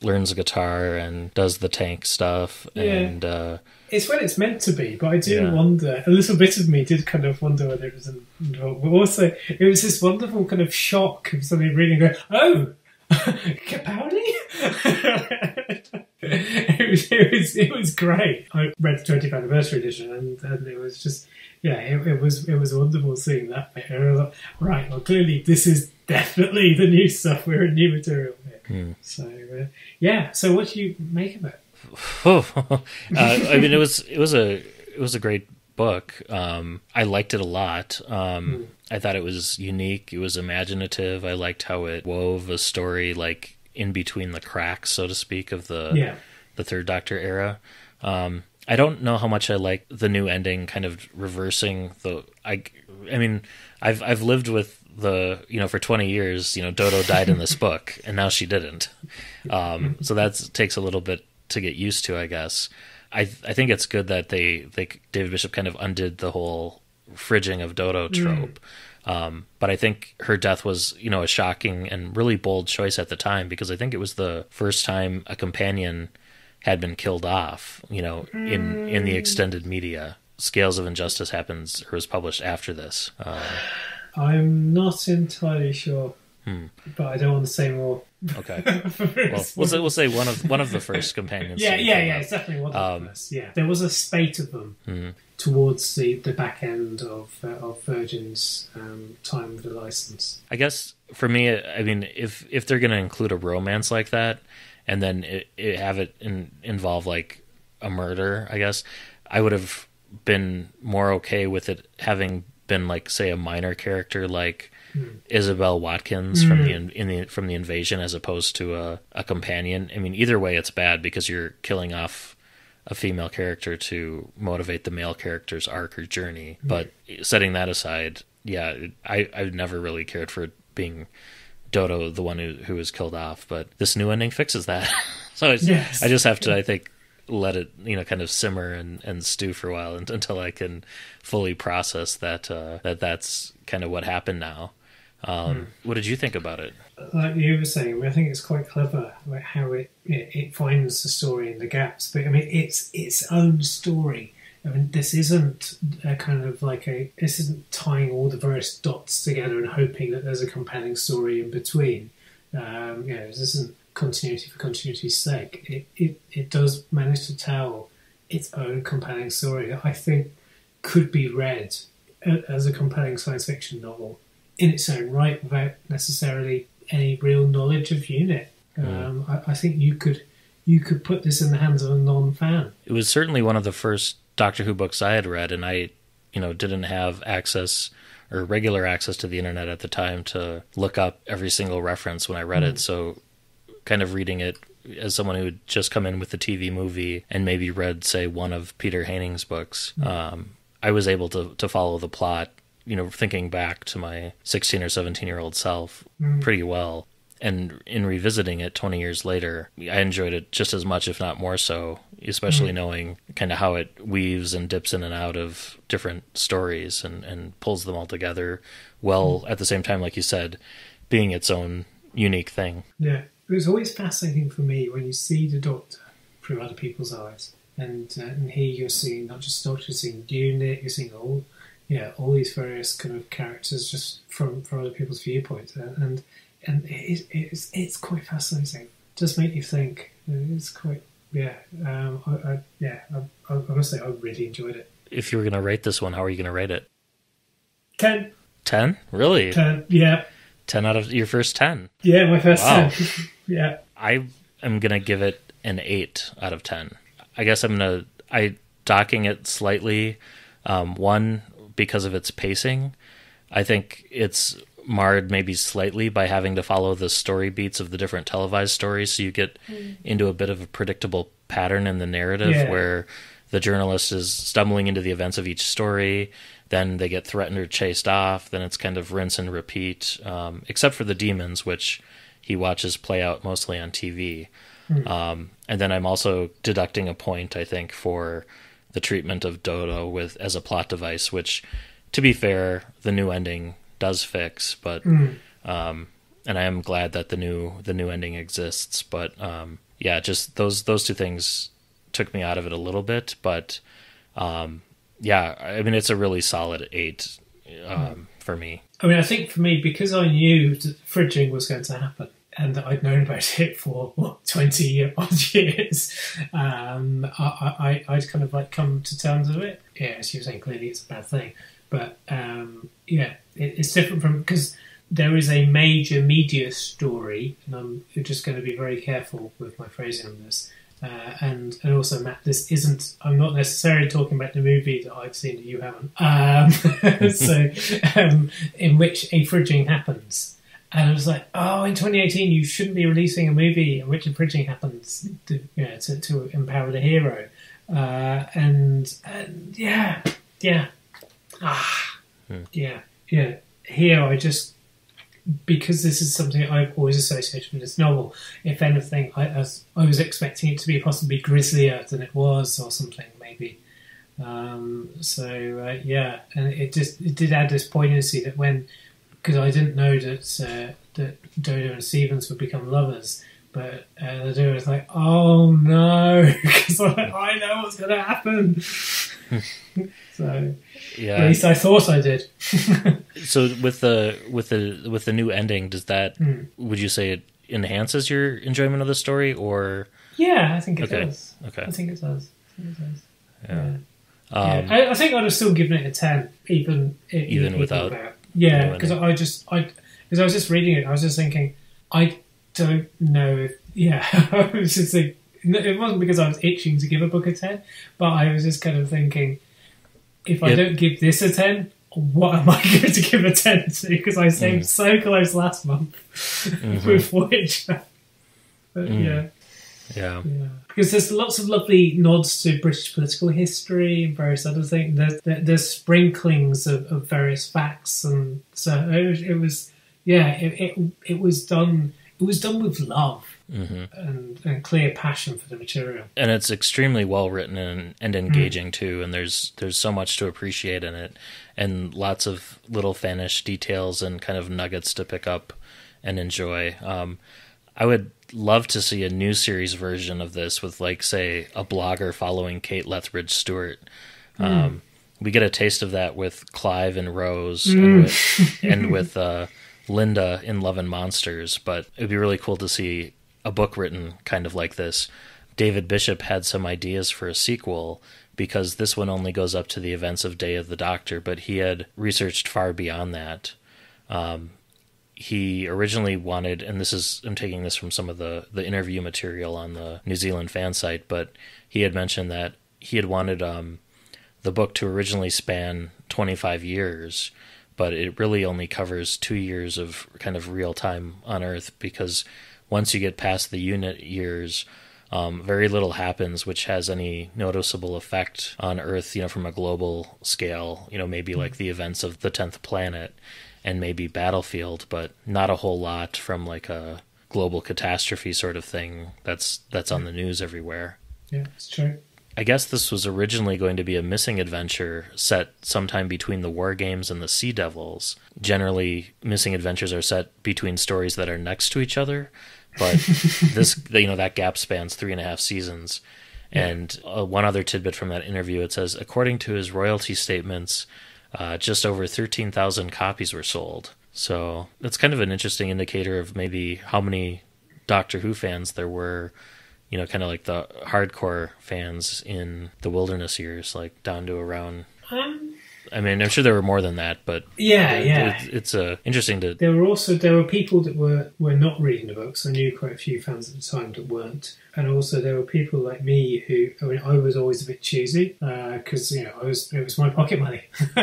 learns guitar and does the tank stuff, Yeah. and uh, it's when it's meant to be, but I do Yeah. wonder. A little bit of me did kind of wonder whether it was involved. But also, it was this wonderful kind of shock of somebody reading, going, "Oh, Capaldi." it was it was it was great. I read the 20th anniversary edition, and, and it was just yeah, it, it was it was wonderful seeing that. bit. Like, right, well, clearly this is definitely the new stuff. We're in new material here. So uh, yeah. So what do you make of it? oh, uh, I mean it was it was a it was a great book. Um, I liked it a lot. Um, I thought it was unique. It was imaginative. I liked how it wove a story like in between the cracks, so to speak, of the Yeah. the Third Doctor era. Um, I don't know how much I like the new ending, kind of reversing the. I, I mean, I've I've lived with the you know for 20 years you know Dodo died in this book and now she didn't. Um, so that takes a little bit to get used to, I guess. I I think it's good that they they David Bishop kind of undid the whole fridging of Dodo trope. Um, but I think her death was, you know, a shocking and really bold choice at the time because I think it was the first time a companion had been killed off, you know, in in the extended media. Scales of Injustice happens or was published after this. Um, I'm not entirely sure, Hmm. but I don't want to say more. okay, well, we'll say, we'll say one of one of the first companions. yeah, yeah, yeah. It's definitely one of Um, the first. Yeah, there was a spate of them Mhm. towards the, the back end of uh, of Virgin's um, time with the license. I guess for me, I mean, if if they're going to include a romance like that, and then it, it have it in, involve like a murder, I guess I would have been more okay with it having been like say a minor character like hmm. Isobel Watkins from the hmm. in, in the from the invasion as opposed to a, a companion. I mean, either way, it's bad because you're killing off a female character to motivate the male character's arc or journey. Hmm. But setting that aside, yeah, I I've never really cared for it being Dodo the one who who was killed off, but this new ending fixes that. so it's, Yes. I just have to, I think, let it you know kind of simmer and, and stew for a while un- until I can fully process that uh, that that's kind of what happened now. Um, What did you think about it? like you were saying, I, I think it's quite clever like how it, it it finds the story in the gaps. But I mean, it's its own story. I mean, this isn't a kind of like a this isn't tying all the various dots together and hoping that there's a compelling story in between. Um, you know, this isn't continuity for continuity's sake. It it it does manage to tell its own compelling story that I think could be read as a compelling science fiction novel in its own right without necessarily any real knowledge of unit. Um, I, I think you could you could put this in the hands of a non-fan. it was certainly one of the first Doctor Who books I had read, and I, you know, didn't have access or regular access to the internet at the time to look up every single reference when I read it. Hmm. So, kind of reading it as someone who had just come in with the TV movie and maybe read, say, one of Peter Haining's books, hmm. um, I was able to to follow the plot. You know, thinking back to my sixteen or seventeen year old self hmm. pretty well. And in revisiting it 20 years later, I enjoyed it just as much, if not more so, especially knowing kind of how it weaves and dips in and out of different stories and, and pulls them all together well at the same time, like you said, being its own unique thing. Yeah, it was always fascinating for me when you see the Doctor through other people's eyes, and uh, and here you're seeing not just the Doctor, you're seeing Unit, you're seeing all, yeah, all these various kind of characters just from from other people's viewpoints, uh, and and it, it's it's quite fascinating. Just make you think. It's quite yeah, um, I, I yeah, I, I, must say I really enjoyed it. If you were going to rate this one, how are you going to rate it? Ten, 10? Really? ten, yeah, 10 out of your first 10. yeah, my first Wow. ten, yeah. I am gonna give it an eight out of ten. I guess I'm gonna I docking it slightly. Um, one because of its pacing. I think it's marred maybe slightly by having to follow the story beats of the different televised stories, so you get into a bit of a predictable pattern in the narrative Yeah. where the journalist is stumbling into the events of each story. Then they get threatened or chased off. Then it's kind of rinse and repeat, um, except for the demons, which he watches play out mostly on TV. Um, and then I'm also deducting a point, I think, for the treatment of Dodo with as a plot device, which, to be fair, the new ending does fix. But um, and I am glad that the new the new ending exists. But um, yeah, just those those two things took me out of it a little bit. But um, yeah, I mean, it's a really solid eight um, for me. I mean, I think for me, because I knew that fridging was going to happen and that I'd known about it for what, 20 odd years, um, I, I, I'd kind of like come to terms with it. Yeah, as you were saying, clearly it's a bad thing. But um, yeah, it's different from because there is a major media story, and I'm just going to be very careful with my phrasing on this. Uh, and and also, Matt, this isn't. I'm not necessarily talking about the movie that I've seen that you haven't. Um, so, um, in which a fridging happens, and I was like, oh, in 2018, you shouldn't be releasing a movie in which a fridging happens, to, you know, to, to empower the hero. Uh, and and yeah, yeah, ah, yeah, yeah. Here, I just because this is something I've always associated with this novel. If anything, I, as, I was expecting it to be possibly grislier than it was, or something maybe. Um, so uh, yeah, and it just it did add this poignancy that when because I didn't know that uh, that Dodo and Stevens would become lovers, but uh, the Dodo was like, "Oh no," because I know what's going to happen. So yeah, at least I thought I did. So with the with the with the new ending, does that Hmm. would you say it enhances your enjoyment of the story or Yeah, I think it Okay, does. okay. I think it does. I think it does. Yeah. Yeah. um, Yeah. I, I think I'd have still given it a ten, even Even without Yeah, because. I just I because I was just reading it, I was just thinking, I don't know if yeah, I was just like, it wasn't because I was itching to give a book a ten, but I was just kind of thinking, if I don't give this a ten. What am I going to give a ten to? Because I came Mm. so close last month Mm-hmm. with Voyager. But Mm. yeah. yeah. Yeah, because there's lots of lovely nods to British political history and various other things. There's, there's sprinklings of, of various facts, and so it was, it was yeah, it, it it was done. It was done with love hmm and, and clear passion for the material. and it's extremely well written and, and Hmm. engaging too and there's there's so much to appreciate in it and lots of little fanish details and kind of nuggets to pick up and enjoy. Um, i would love to see a new series version of this with like say a blogger following kate lethbridge stewart. Um, we get a taste of that with clive and rose and with, and with uh, linda in love and monsters but it'd be really cool to see a book written kind of like this David Bishop had some ideas for a sequel because this one only goes up to the events of Day of the Doctor, but he had researched far beyond that. Um, he originally wanted, and this is I'm taking this from some of the the interview material on the New Zealand fan site, but he had mentioned that he had wanted um, the book to originally span 25 years, but it really only covers two years of kind of real time on Earth because once you get past the unit years, um, very little happens which has any noticeable effect on Earth, you know, from a global scale. You know, maybe like the events of the 10th planet and maybe Battlefield, but not a whole lot from like a global catastrophe sort of thing that's that's on the news everywhere. Yeah, it's true. I guess this was originally going to be a missing adventure set sometime between the War Games and the Sea Devils. Generally, missing adventures are set between stories that are next to each other, but this, you know, that gap spans three and a half seasons. And uh, one other tidbit from that interview it says, according to his royalty statements, uh, just over 13,000 copies were sold. So that's kind of an interesting indicator of maybe how many Doctor Who fans there were you know, kind of like the hardcore fans in the wilderness years, like down to around. Um, I mean, I'm sure there were more than that, but yeah, it- yeah. it's, it's uh, interesting to. There were also there were people that were, were not reading the books. I knew quite a few fans at the time that weren't, and also there were people like me who I mean I was always a bit choosy because you know I was it was my pocket money.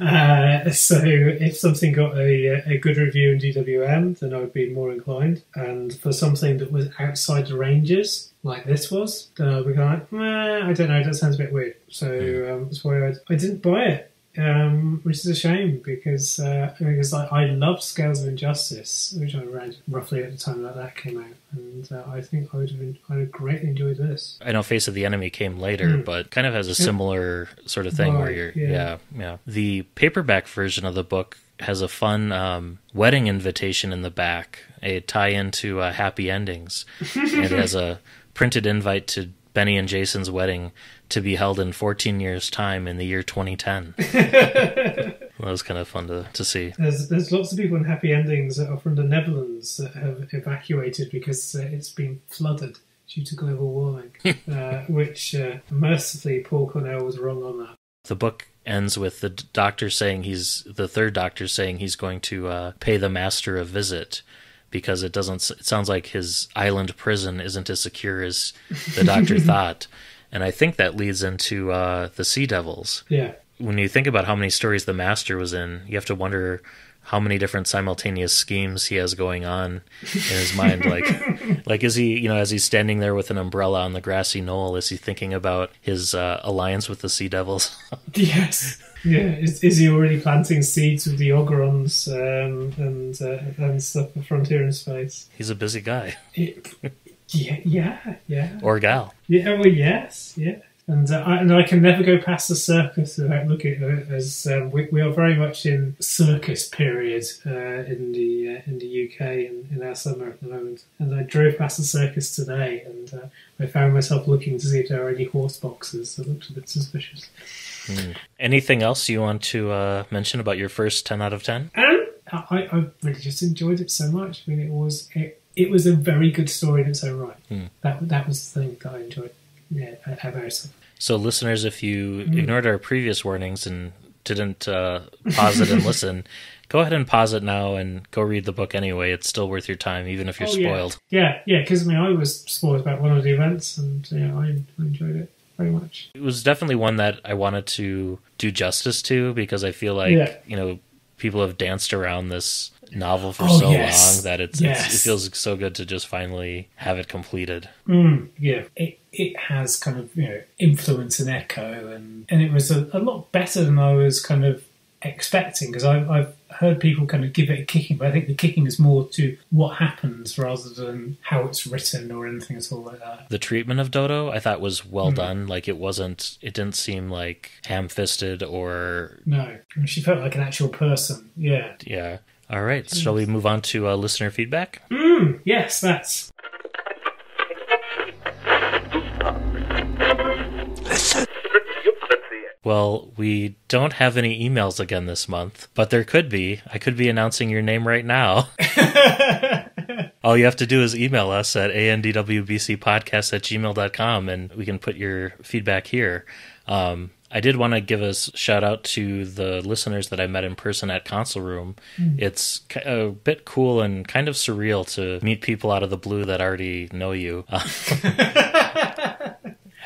uh, so if something got a, a good review in DWM, then I would be more inclined. And for something that was outside the ranges like this was, then I'd be like, I don't know, that sounds a bit weird. So um, that's why I, I didn't buy it um, which is a shame because uh, because I, I loved Scales of Injustice, which I read roughly at the time that that came out, and uh, I think I would have been, I would have greatly enjoyed this. I know Face of the Enemy came later, Hmm. but kind of has a similar sort of thing where you're, yeah. yeah. yeah, The paperback version of the book has a fun um, wedding invitation in the back, a tie-in to uh, Happy Endings, and it has a printed invite to Benny and Jason's wedding to be held in 14 years' time in the year 2010. that was kind of fun to, to see. There's there's lots of people in Happy Endings that are from the Netherlands that have evacuated because uh, it's been flooded due to global warming, uh, which uh, mercifully Paul Cornell was wrong on that. the book ends with the doctor saying he's the third doctor saying he's going to uh, pay the master a visit because it doesn't it sounds like his island prison isn't as secure as the doctor thought and i think that leads into uh, the sea devils Yeah, when you think about how many stories the master was in you have to wonder how many different simultaneous schemes he has going on in his mind like like is he you know as he's standing there with an umbrella on the grassy knoll is he thinking about his uh, alliance with the sea devils yes. Yeah, is, is he already planting seeds with the Ogrons um, and uh, and stuff for Frontier in Space? He's a busy guy. It, yeah, yeah, yeah. Or gal. Yeah, well, yes, yeah. And, uh, I, and I can never go past the circus without looking at it as um, we, we are very much in circus period uh, in the uh, in the UK in, in our summer at the moment. And I drove past the circus today, and uh, I found myself looking to see if there are any horse boxes. That looked a bit suspicious. Anything else you want to uh, mention about your first 10 out of 10? And I, I really just enjoyed it so much. I mean, it was it, it was a very good story in its own right. Hmm. That that was the thing that I enjoyed. Yeah, very so. So, listeners, if you ignored our previous warnings and didn't uh, pause it and listen, go ahead and pause it now and go read the book anyway. It's still worth your time, even if you're Oh, spoiled. Yeah, yeah, because I mean, I was spoiled about one of the events, and yeah, I, I enjoyed it very much. It was definitely one that I wanted to do justice to because I feel like, Yeah. you know, people have danced around this novel for Oh, so yes. long that it's, Yes. it's it feels so good to just finally have it completed. Mm, yeah, it it has kind of you know influence and echo, and and it was a, a lot better than I was kind of expecting because I've I've heard people kind of give it a kicking, but I think the kicking is more to what happens rather than how it's written or anything at all like that. The treatment of Dodo I thought was well done. Like it wasn't, it didn't seem like ham fisted or, No, she felt like an actual person. Yeah. yeah. All right. Shall we move on to uh, listener feedback? Mm, yes, that's Well, we don't have any emails again this month, but there could be. I could be announcing your name right now. All you have to do is email us at andwbcpodcast at gmail.com and we can put your feedback here. Um, I did want to give a shout out to the listeners that I met in person at Console Room. Hmm. It's a bit cool and kind of surreal to meet people out of the blue that already know you.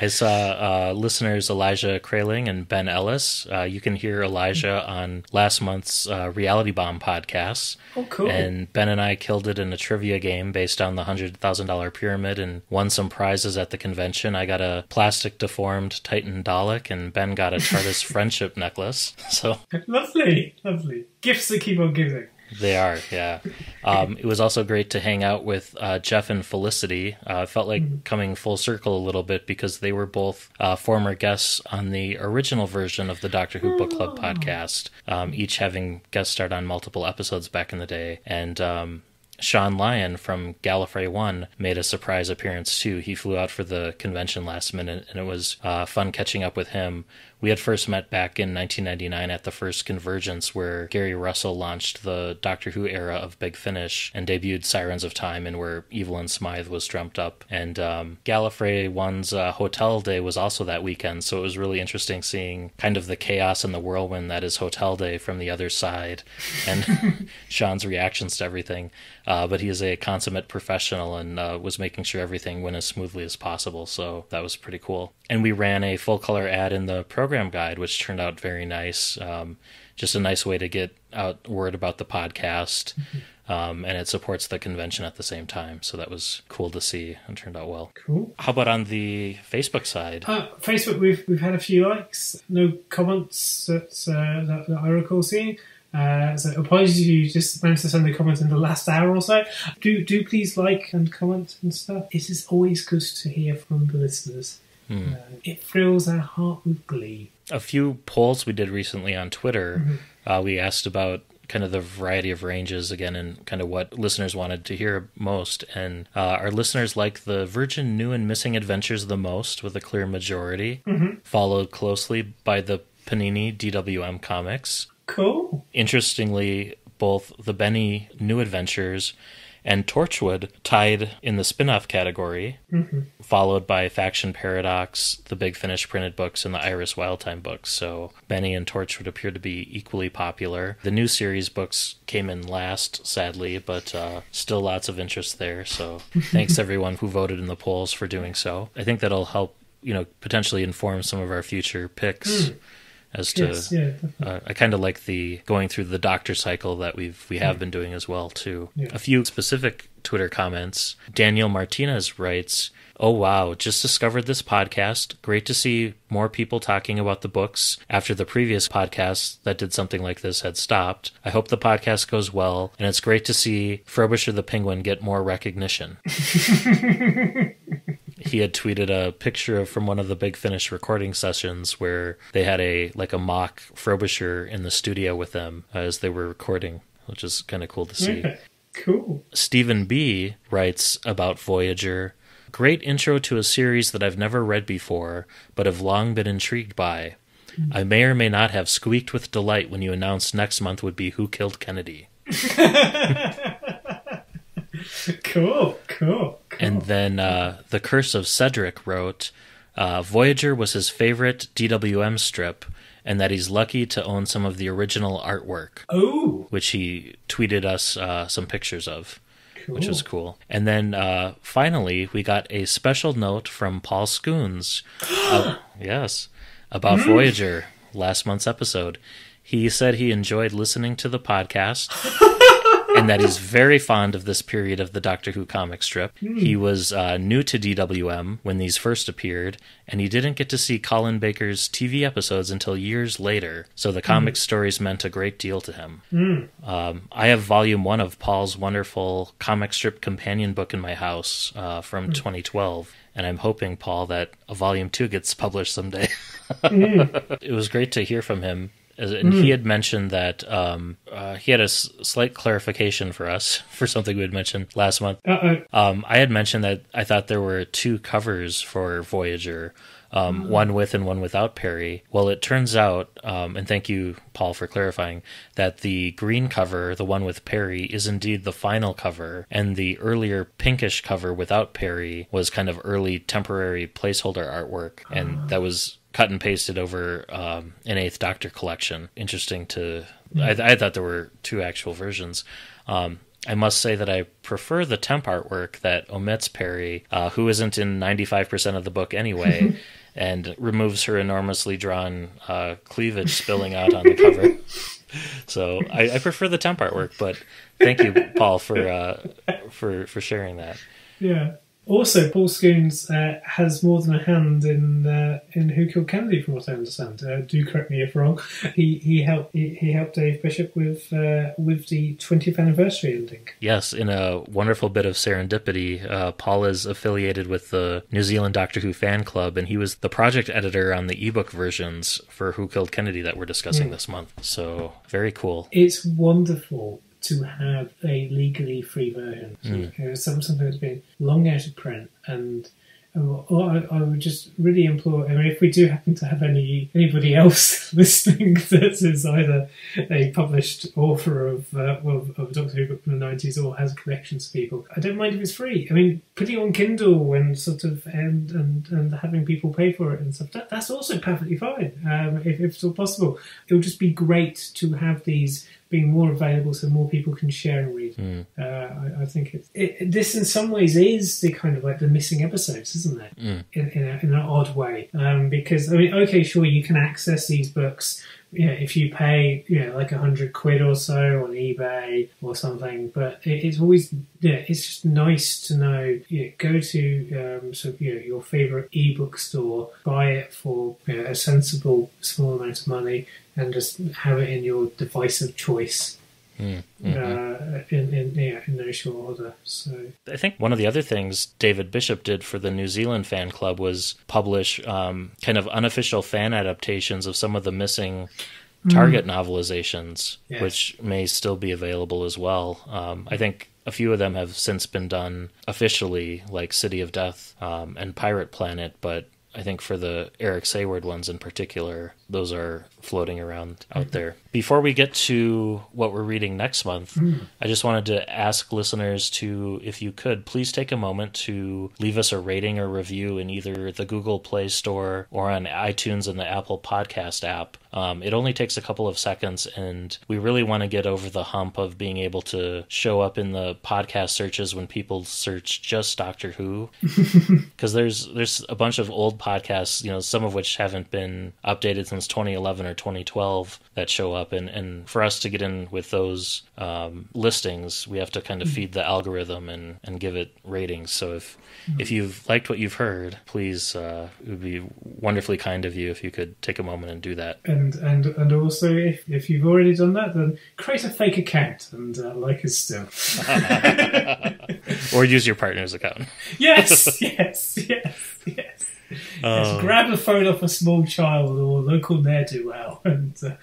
I saw uh, listeners Elijah Kraling and Ben Ellis. Uh, you can hear Elijah on last month's uh, Reality Bomb podcast. oh cool. And Ben and I killed it in a trivia game based on the $100,000 pyramid and won some prizes at the convention. I got a plastic deformed Titan Dalek, and Ben got a TARDIS friendship necklace. So lovely, lovely gifts that keep on giving. They are, yeah. Um, it was also great to hang out with uh, Jeff and Felicity. Uh, felt like coming full circle a little bit because they were both uh, former guests on the original version of the Doctor Who Book Club podcast, um, each having guest starred on multiple episodes back in the day. And um, Shaun Lyon from Gallifrey One made a surprise appearance too. He flew out for the convention last minute, and it was uh, fun catching up with him. We had first met back in 1999 at the first Convergence, where Gary Russell launched the Doctor Who era of Big Finish and debuted Sirens of Time, and where Evelyn Smythe was dreamt up. And um, Gallifrey One's uh, Hotel Day was also that weekend, so it was really interesting seeing kind of the chaos and the whirlwind that is Hotel Day from the other side, and Shaun's reactions to everything. Uh, but he is a consummate professional and uh, was making sure everything went as smoothly as possible. So that was pretty cool. And we ran a full color ad in the program guide, which turned out very nice. Um, just a nice way to get out word about the podcast. Um, and it supports the convention at the same time. So that was cool to see and turned out well. Cool. How about on the Facebook side? Uh, Facebook, we've we've had a few likes, no comments that uh, that, that I recall seeing. Uh, so apologies if you just managed to send a comment in the last hour or so. Do do please like and comment and stuff. It is always good to hear from the listeners. Uh, it thrills our heart with glee. a few polls we did recently on Twitter. Uh, we asked about kind of the variety of ranges again and kind of what listeners wanted to hear most. And uh, our listeners like the Virgin New and Missing Adventures the most, with a clear majority, followed closely by the Panini DWM comics. Cool. Interestingly, both the Benny New Adventures and Torchwood tied in the spin off category, followed by Faction Paradox, the Big Finish printed books, and the Iris Wildthyme books. So Benny and Torchwood appear to be equally popular. The new series books came in last, sadly, but uh, still lots of interest there. So thanks everyone who voted in the polls for doing so. I think that'll help, you know, potentially inform some of our future picks as to Yes, yeah, uh, I kind of like the going through the doctor cycle that we've we have been doing as well too. Yeah. A few specific Twitter comments. Daniel Martinez writes, "Oh wow, just discovered this podcast. Great to see more people talking about the books after the previous podcast that did something like this had stopped. I hope the podcast goes well, and it's great to see Frobisher the Penguin get more recognition." he had tweeted a picture of from one of the Big Finish recording sessions where they had a like a mock Frobisher in the studio with them as they were recording, which is kind of cool to see. Okay, cool. Stephen B writes about Voyager. Great intro to a series that I've never read before, but have long been intrigued by. I may or may not have squeaked with delight when you announced next month would be Who Killed Kennedy. Cool, cool, cool. And then uh, The Curse of Cedric wrote uh, Voyager was his favorite DWM strip, and that he's lucky to own some of the original artwork, oh, which he tweeted us uh, some pictures of. cool. Which was cool. And then uh, finally, we got a special note from Paul Scoons. uh, yes, about Voyager, last month's episode. He said he enjoyed listening to the podcast and that he's very fond of this period of the Doctor Who comic strip. He was uh, new to DWM when these first appeared, and he didn't get to see Colin Baker's TV episodes until years later, so the comic stories meant a great deal to him. Um, I have volume one of Paul's wonderful comic strip companion book in my house uh, from 2012. And I'm hoping, Paul, that a volume two gets published someday. it was great to hear from him. As- And he had mentioned that um, uh, he had a s- slight clarification for us for something we had mentioned last month. Uh-oh. Um, I had mentioned that I thought there were two covers for Voyager, um, one with and one without Peri. Well, it turns out, um, and thank you, Paul, for clarifying, that the green cover, the one with Peri, is indeed the final cover, and the earlier pinkish cover without Peri was kind of early temporary placeholder artwork, and that was cut and pasted over um, an Eighth Doctor collection. Interesting to. I, I thought there were two actual versions. Um, I must say that I prefer the temp artwork that omits Peri, uh, who isn't in 95% of the book anyway, and removes her enormously drawn uh, cleavage spilling out on the cover. So I, I prefer the temp artwork, but thank you, Paul, for uh, for for sharing that. Yeah. Also, Paul Scoons uh, has more than a hand in uh, in Who Killed Kennedy, from what I understand. Uh, do correct me if wrong. He he helped he, he helped Dave Bishop with uh, with the 20th anniversary ending. Yes, in a wonderful bit of serendipity, uh, Paul is affiliated with the New Zealand Doctor Who fan club, and he was the project editor on the ebook versions for Who Killed Kennedy that we're discussing this month. So very cool. It's wonderful to have a legally free version. Mm. You know, some- something that's been long out of print and. or I, I would just really implore. I mean, if we do happen to have any anybody else listening that is either a published author of uh, of, of Doctor Who book from the nineties or has connections to people, I don't mind if it's free. I mean, putting it on Kindle and sort of and and, and having people pay for it and stuff that, that's also perfectly fine. Um, if, if it's all possible, it would just be great to have these being more available so more people can share and read. Mm. Uh, I, I think it's, it, this, in some ways, is the kind of like the missing episodes, isn't it? Mm. In, in, a, in an odd way, um, because I mean, okay, sure, you can access these books. You know, if you pay, you know, like a hundred quid or so on eBay or something, but it, it's always, yeah, it's just nice to know. You know, go to um, so you know your favorite ebook store, buy it for you know, a sensible small amount of money, and just have it in your device of choice Mm. Mhm. uh, in, in, yeah, in no short order. So I think one of the other things David Bishop did for the New Zealand fan club was publish um, kind of unofficial fan adaptations of some of the missing Target novelizations, Yes. which may still be available as well. Um, I think a few of them have since been done officially, like City of Death um, and Pirate Planet, but I think for the Eric Saward ones in particular, those are floating around out there. Before we get to what we're reading next month, I just wanted to ask listeners to, if you could, please take a moment to leave us a rating or review in either the Google Play Store or on iTunes and the Apple Podcast app. Um, it only takes a couple of seconds, and we really want to get over the hump of being able to show up in the podcast searches when people search just Doctor Who, because there's there's a bunch of old podcasts, you know, some of which haven't been updated since 2011 or 2012 that show up, and and for us to get in with those um, listings, we have to kind of feed the algorithm and and give it ratings. So if if you've liked what you've heard, please, uh, it would be wonderfully kind of you if you could take a moment and do that. And and and also, if, if you've already done that, then create a fake account and uh, like us still. or use your partner's account. Yes, yes, yes, yes. yes grab a phone off a small child or local ne'er do well, and uh,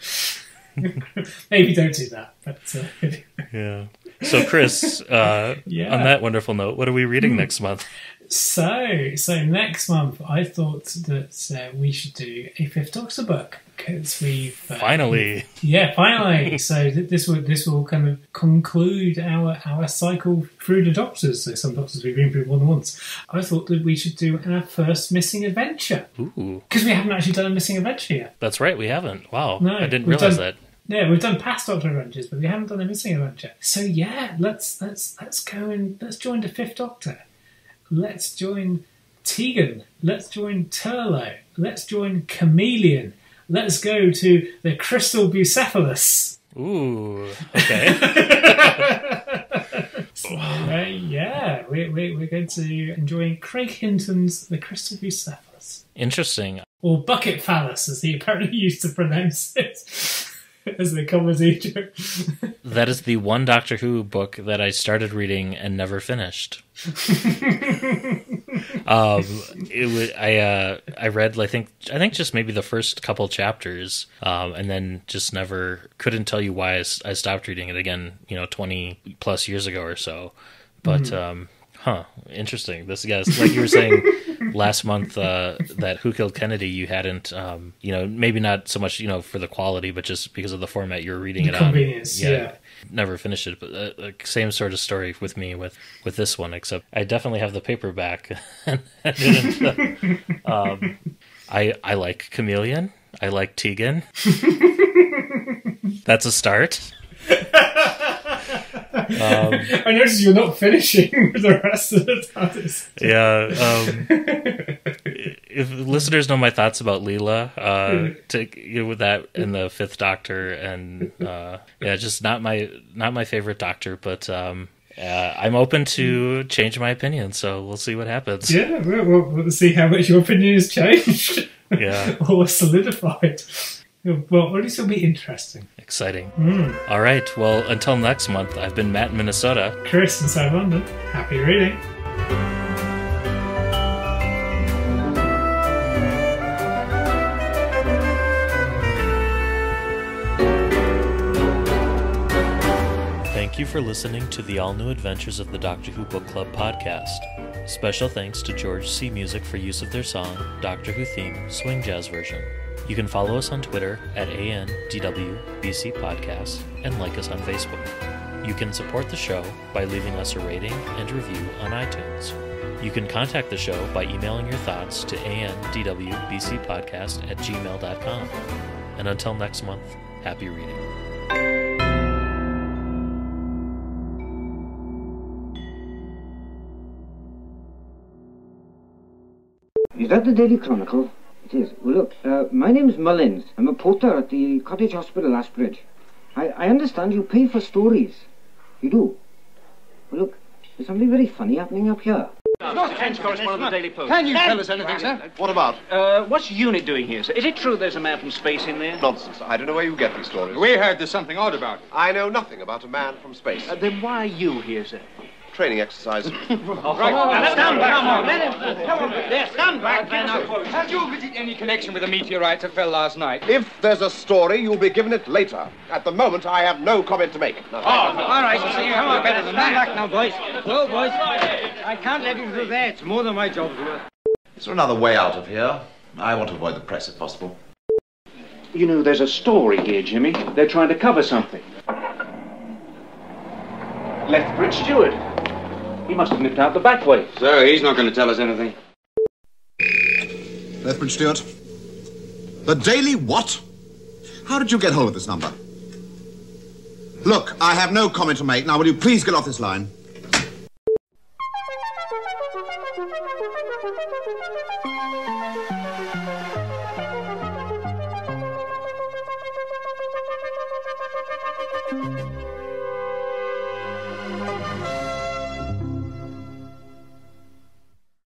maybe don't do that. But uh, Yeah. So, Chris, uh, Yeah. on that wonderful note, what are we reading next month? so so next month, I thought that uh, we should do a Fifth Doctor book because we've uh, Finally. Yeah, finally. so th- this will this will kind of conclude our our cycle through the doctors. So some doctors we've been through more than once. I thought that we should do our first missing adventure because we haven't actually done a missing adventure yet. that's right. We haven't. Wow. No, I didn't realize done- that. Yeah, we've done past Doctor adventures, but we haven't done a missing adventure. So yeah, let's let's let's go and let's join the Fifth Doctor. Let's join Tegan. Let's join Turlough. Let's join Kamelion. Let's go to the Crystal Bucephalus. Ooh. Okay. So, uh, yeah, we, we, we're going to enjoy Craig Hinton's The Crystal Bucephalus. Interesting. Or Bucket Phallus, as he apparently used to pronounce it as the comedy joke. That is the one Doctor Who book that I started reading and never finished. Um, it was, I uh, I read I think I think just maybe the first couple chapters, um, and then just never couldn't tell you why I stopped reading it again. You know, twenty plus years ago or so. But um, huh, interesting. This guys like you were saying last month uh, that Who Killed Kennedy. You hadn't, um, you know, maybe not so much you know for the quality, but just because of the format you're reading The it convenience, on. yeah. never finished it, but uh, same sort of story with me with with this one, except I definitely have the paperback. and I didn't, uh, um, I I like Kamelion. I like Tegan. That's a start. Um, I noticed you're not finishing with the rest of the TARDIS. yeah. Um, if listeners know my thoughts about Leela, uh, to you know, with that and the Fifth Doctor, and uh, yeah, just not my not my favorite Doctor, but um, uh, I'm open to change my opinion. So we'll see what happens. Yeah, we'll, we'll, we'll see how much your opinion has changed Yeah, or solidified. Well, at least it'll be interesting. exciting. Hmm. All right. Well, until next month, I've been Matt in Minnesota. Chris in South London, happy reading. Thank you for listening to the all new adventures of the Doctor Who Book Club podcast. Special thanks to George C. Music for use of their song, Doctor Who Theme, Swing Jazz Version. You can follow us on Twitter at ANDWBC Podcast and like us on Facebook. You can support the show by leaving us a rating and review on iTunes. You can contact the show by emailing your thoughts to andwbcpodcast at gmail.com. And until next month, happy reading. Is that the Daily Chronicle? It is. Well, look, uh, my name's Mullins. I'm a porter at the Cottage Hospital, Ashbridge. I, I understand you pay for stories. You do? Well, look, there's something very funny happening up here. Not a French correspondent of the Daily Post. Can you tell us anything, sir? What about? Uh, what's UNIT doing here, sir? Is it true there's a man from space in there? Nonsense. I don't know where you get these stories. We heard there's something odd about it. I know nothing about a man from space. Uh, then why are you here, sir? Training exercise. Right. stand back. Come on, let him. Come on, there, stand back. Then I'll. Have you visited any connection with the meteorite that fell last night? if there's a story, you'll be given it later. At the moment, I have no comment to make. Oh, All right, so you come on, Better stand back now, boys. Well, boys, I can't let you do that. It's more than my job's worth. Is there another way out of here? I want to avoid the press if possible. You know, there's a story here, Jimmy. They're trying to cover something. Lethbridge Stewart. He must have nipped out the back way. Sir, he's not going to tell us anything. Lethbridge Stewart. The Daily what? How did you get hold of this number? Look, I have no comment to make. Now, will you please get off this line?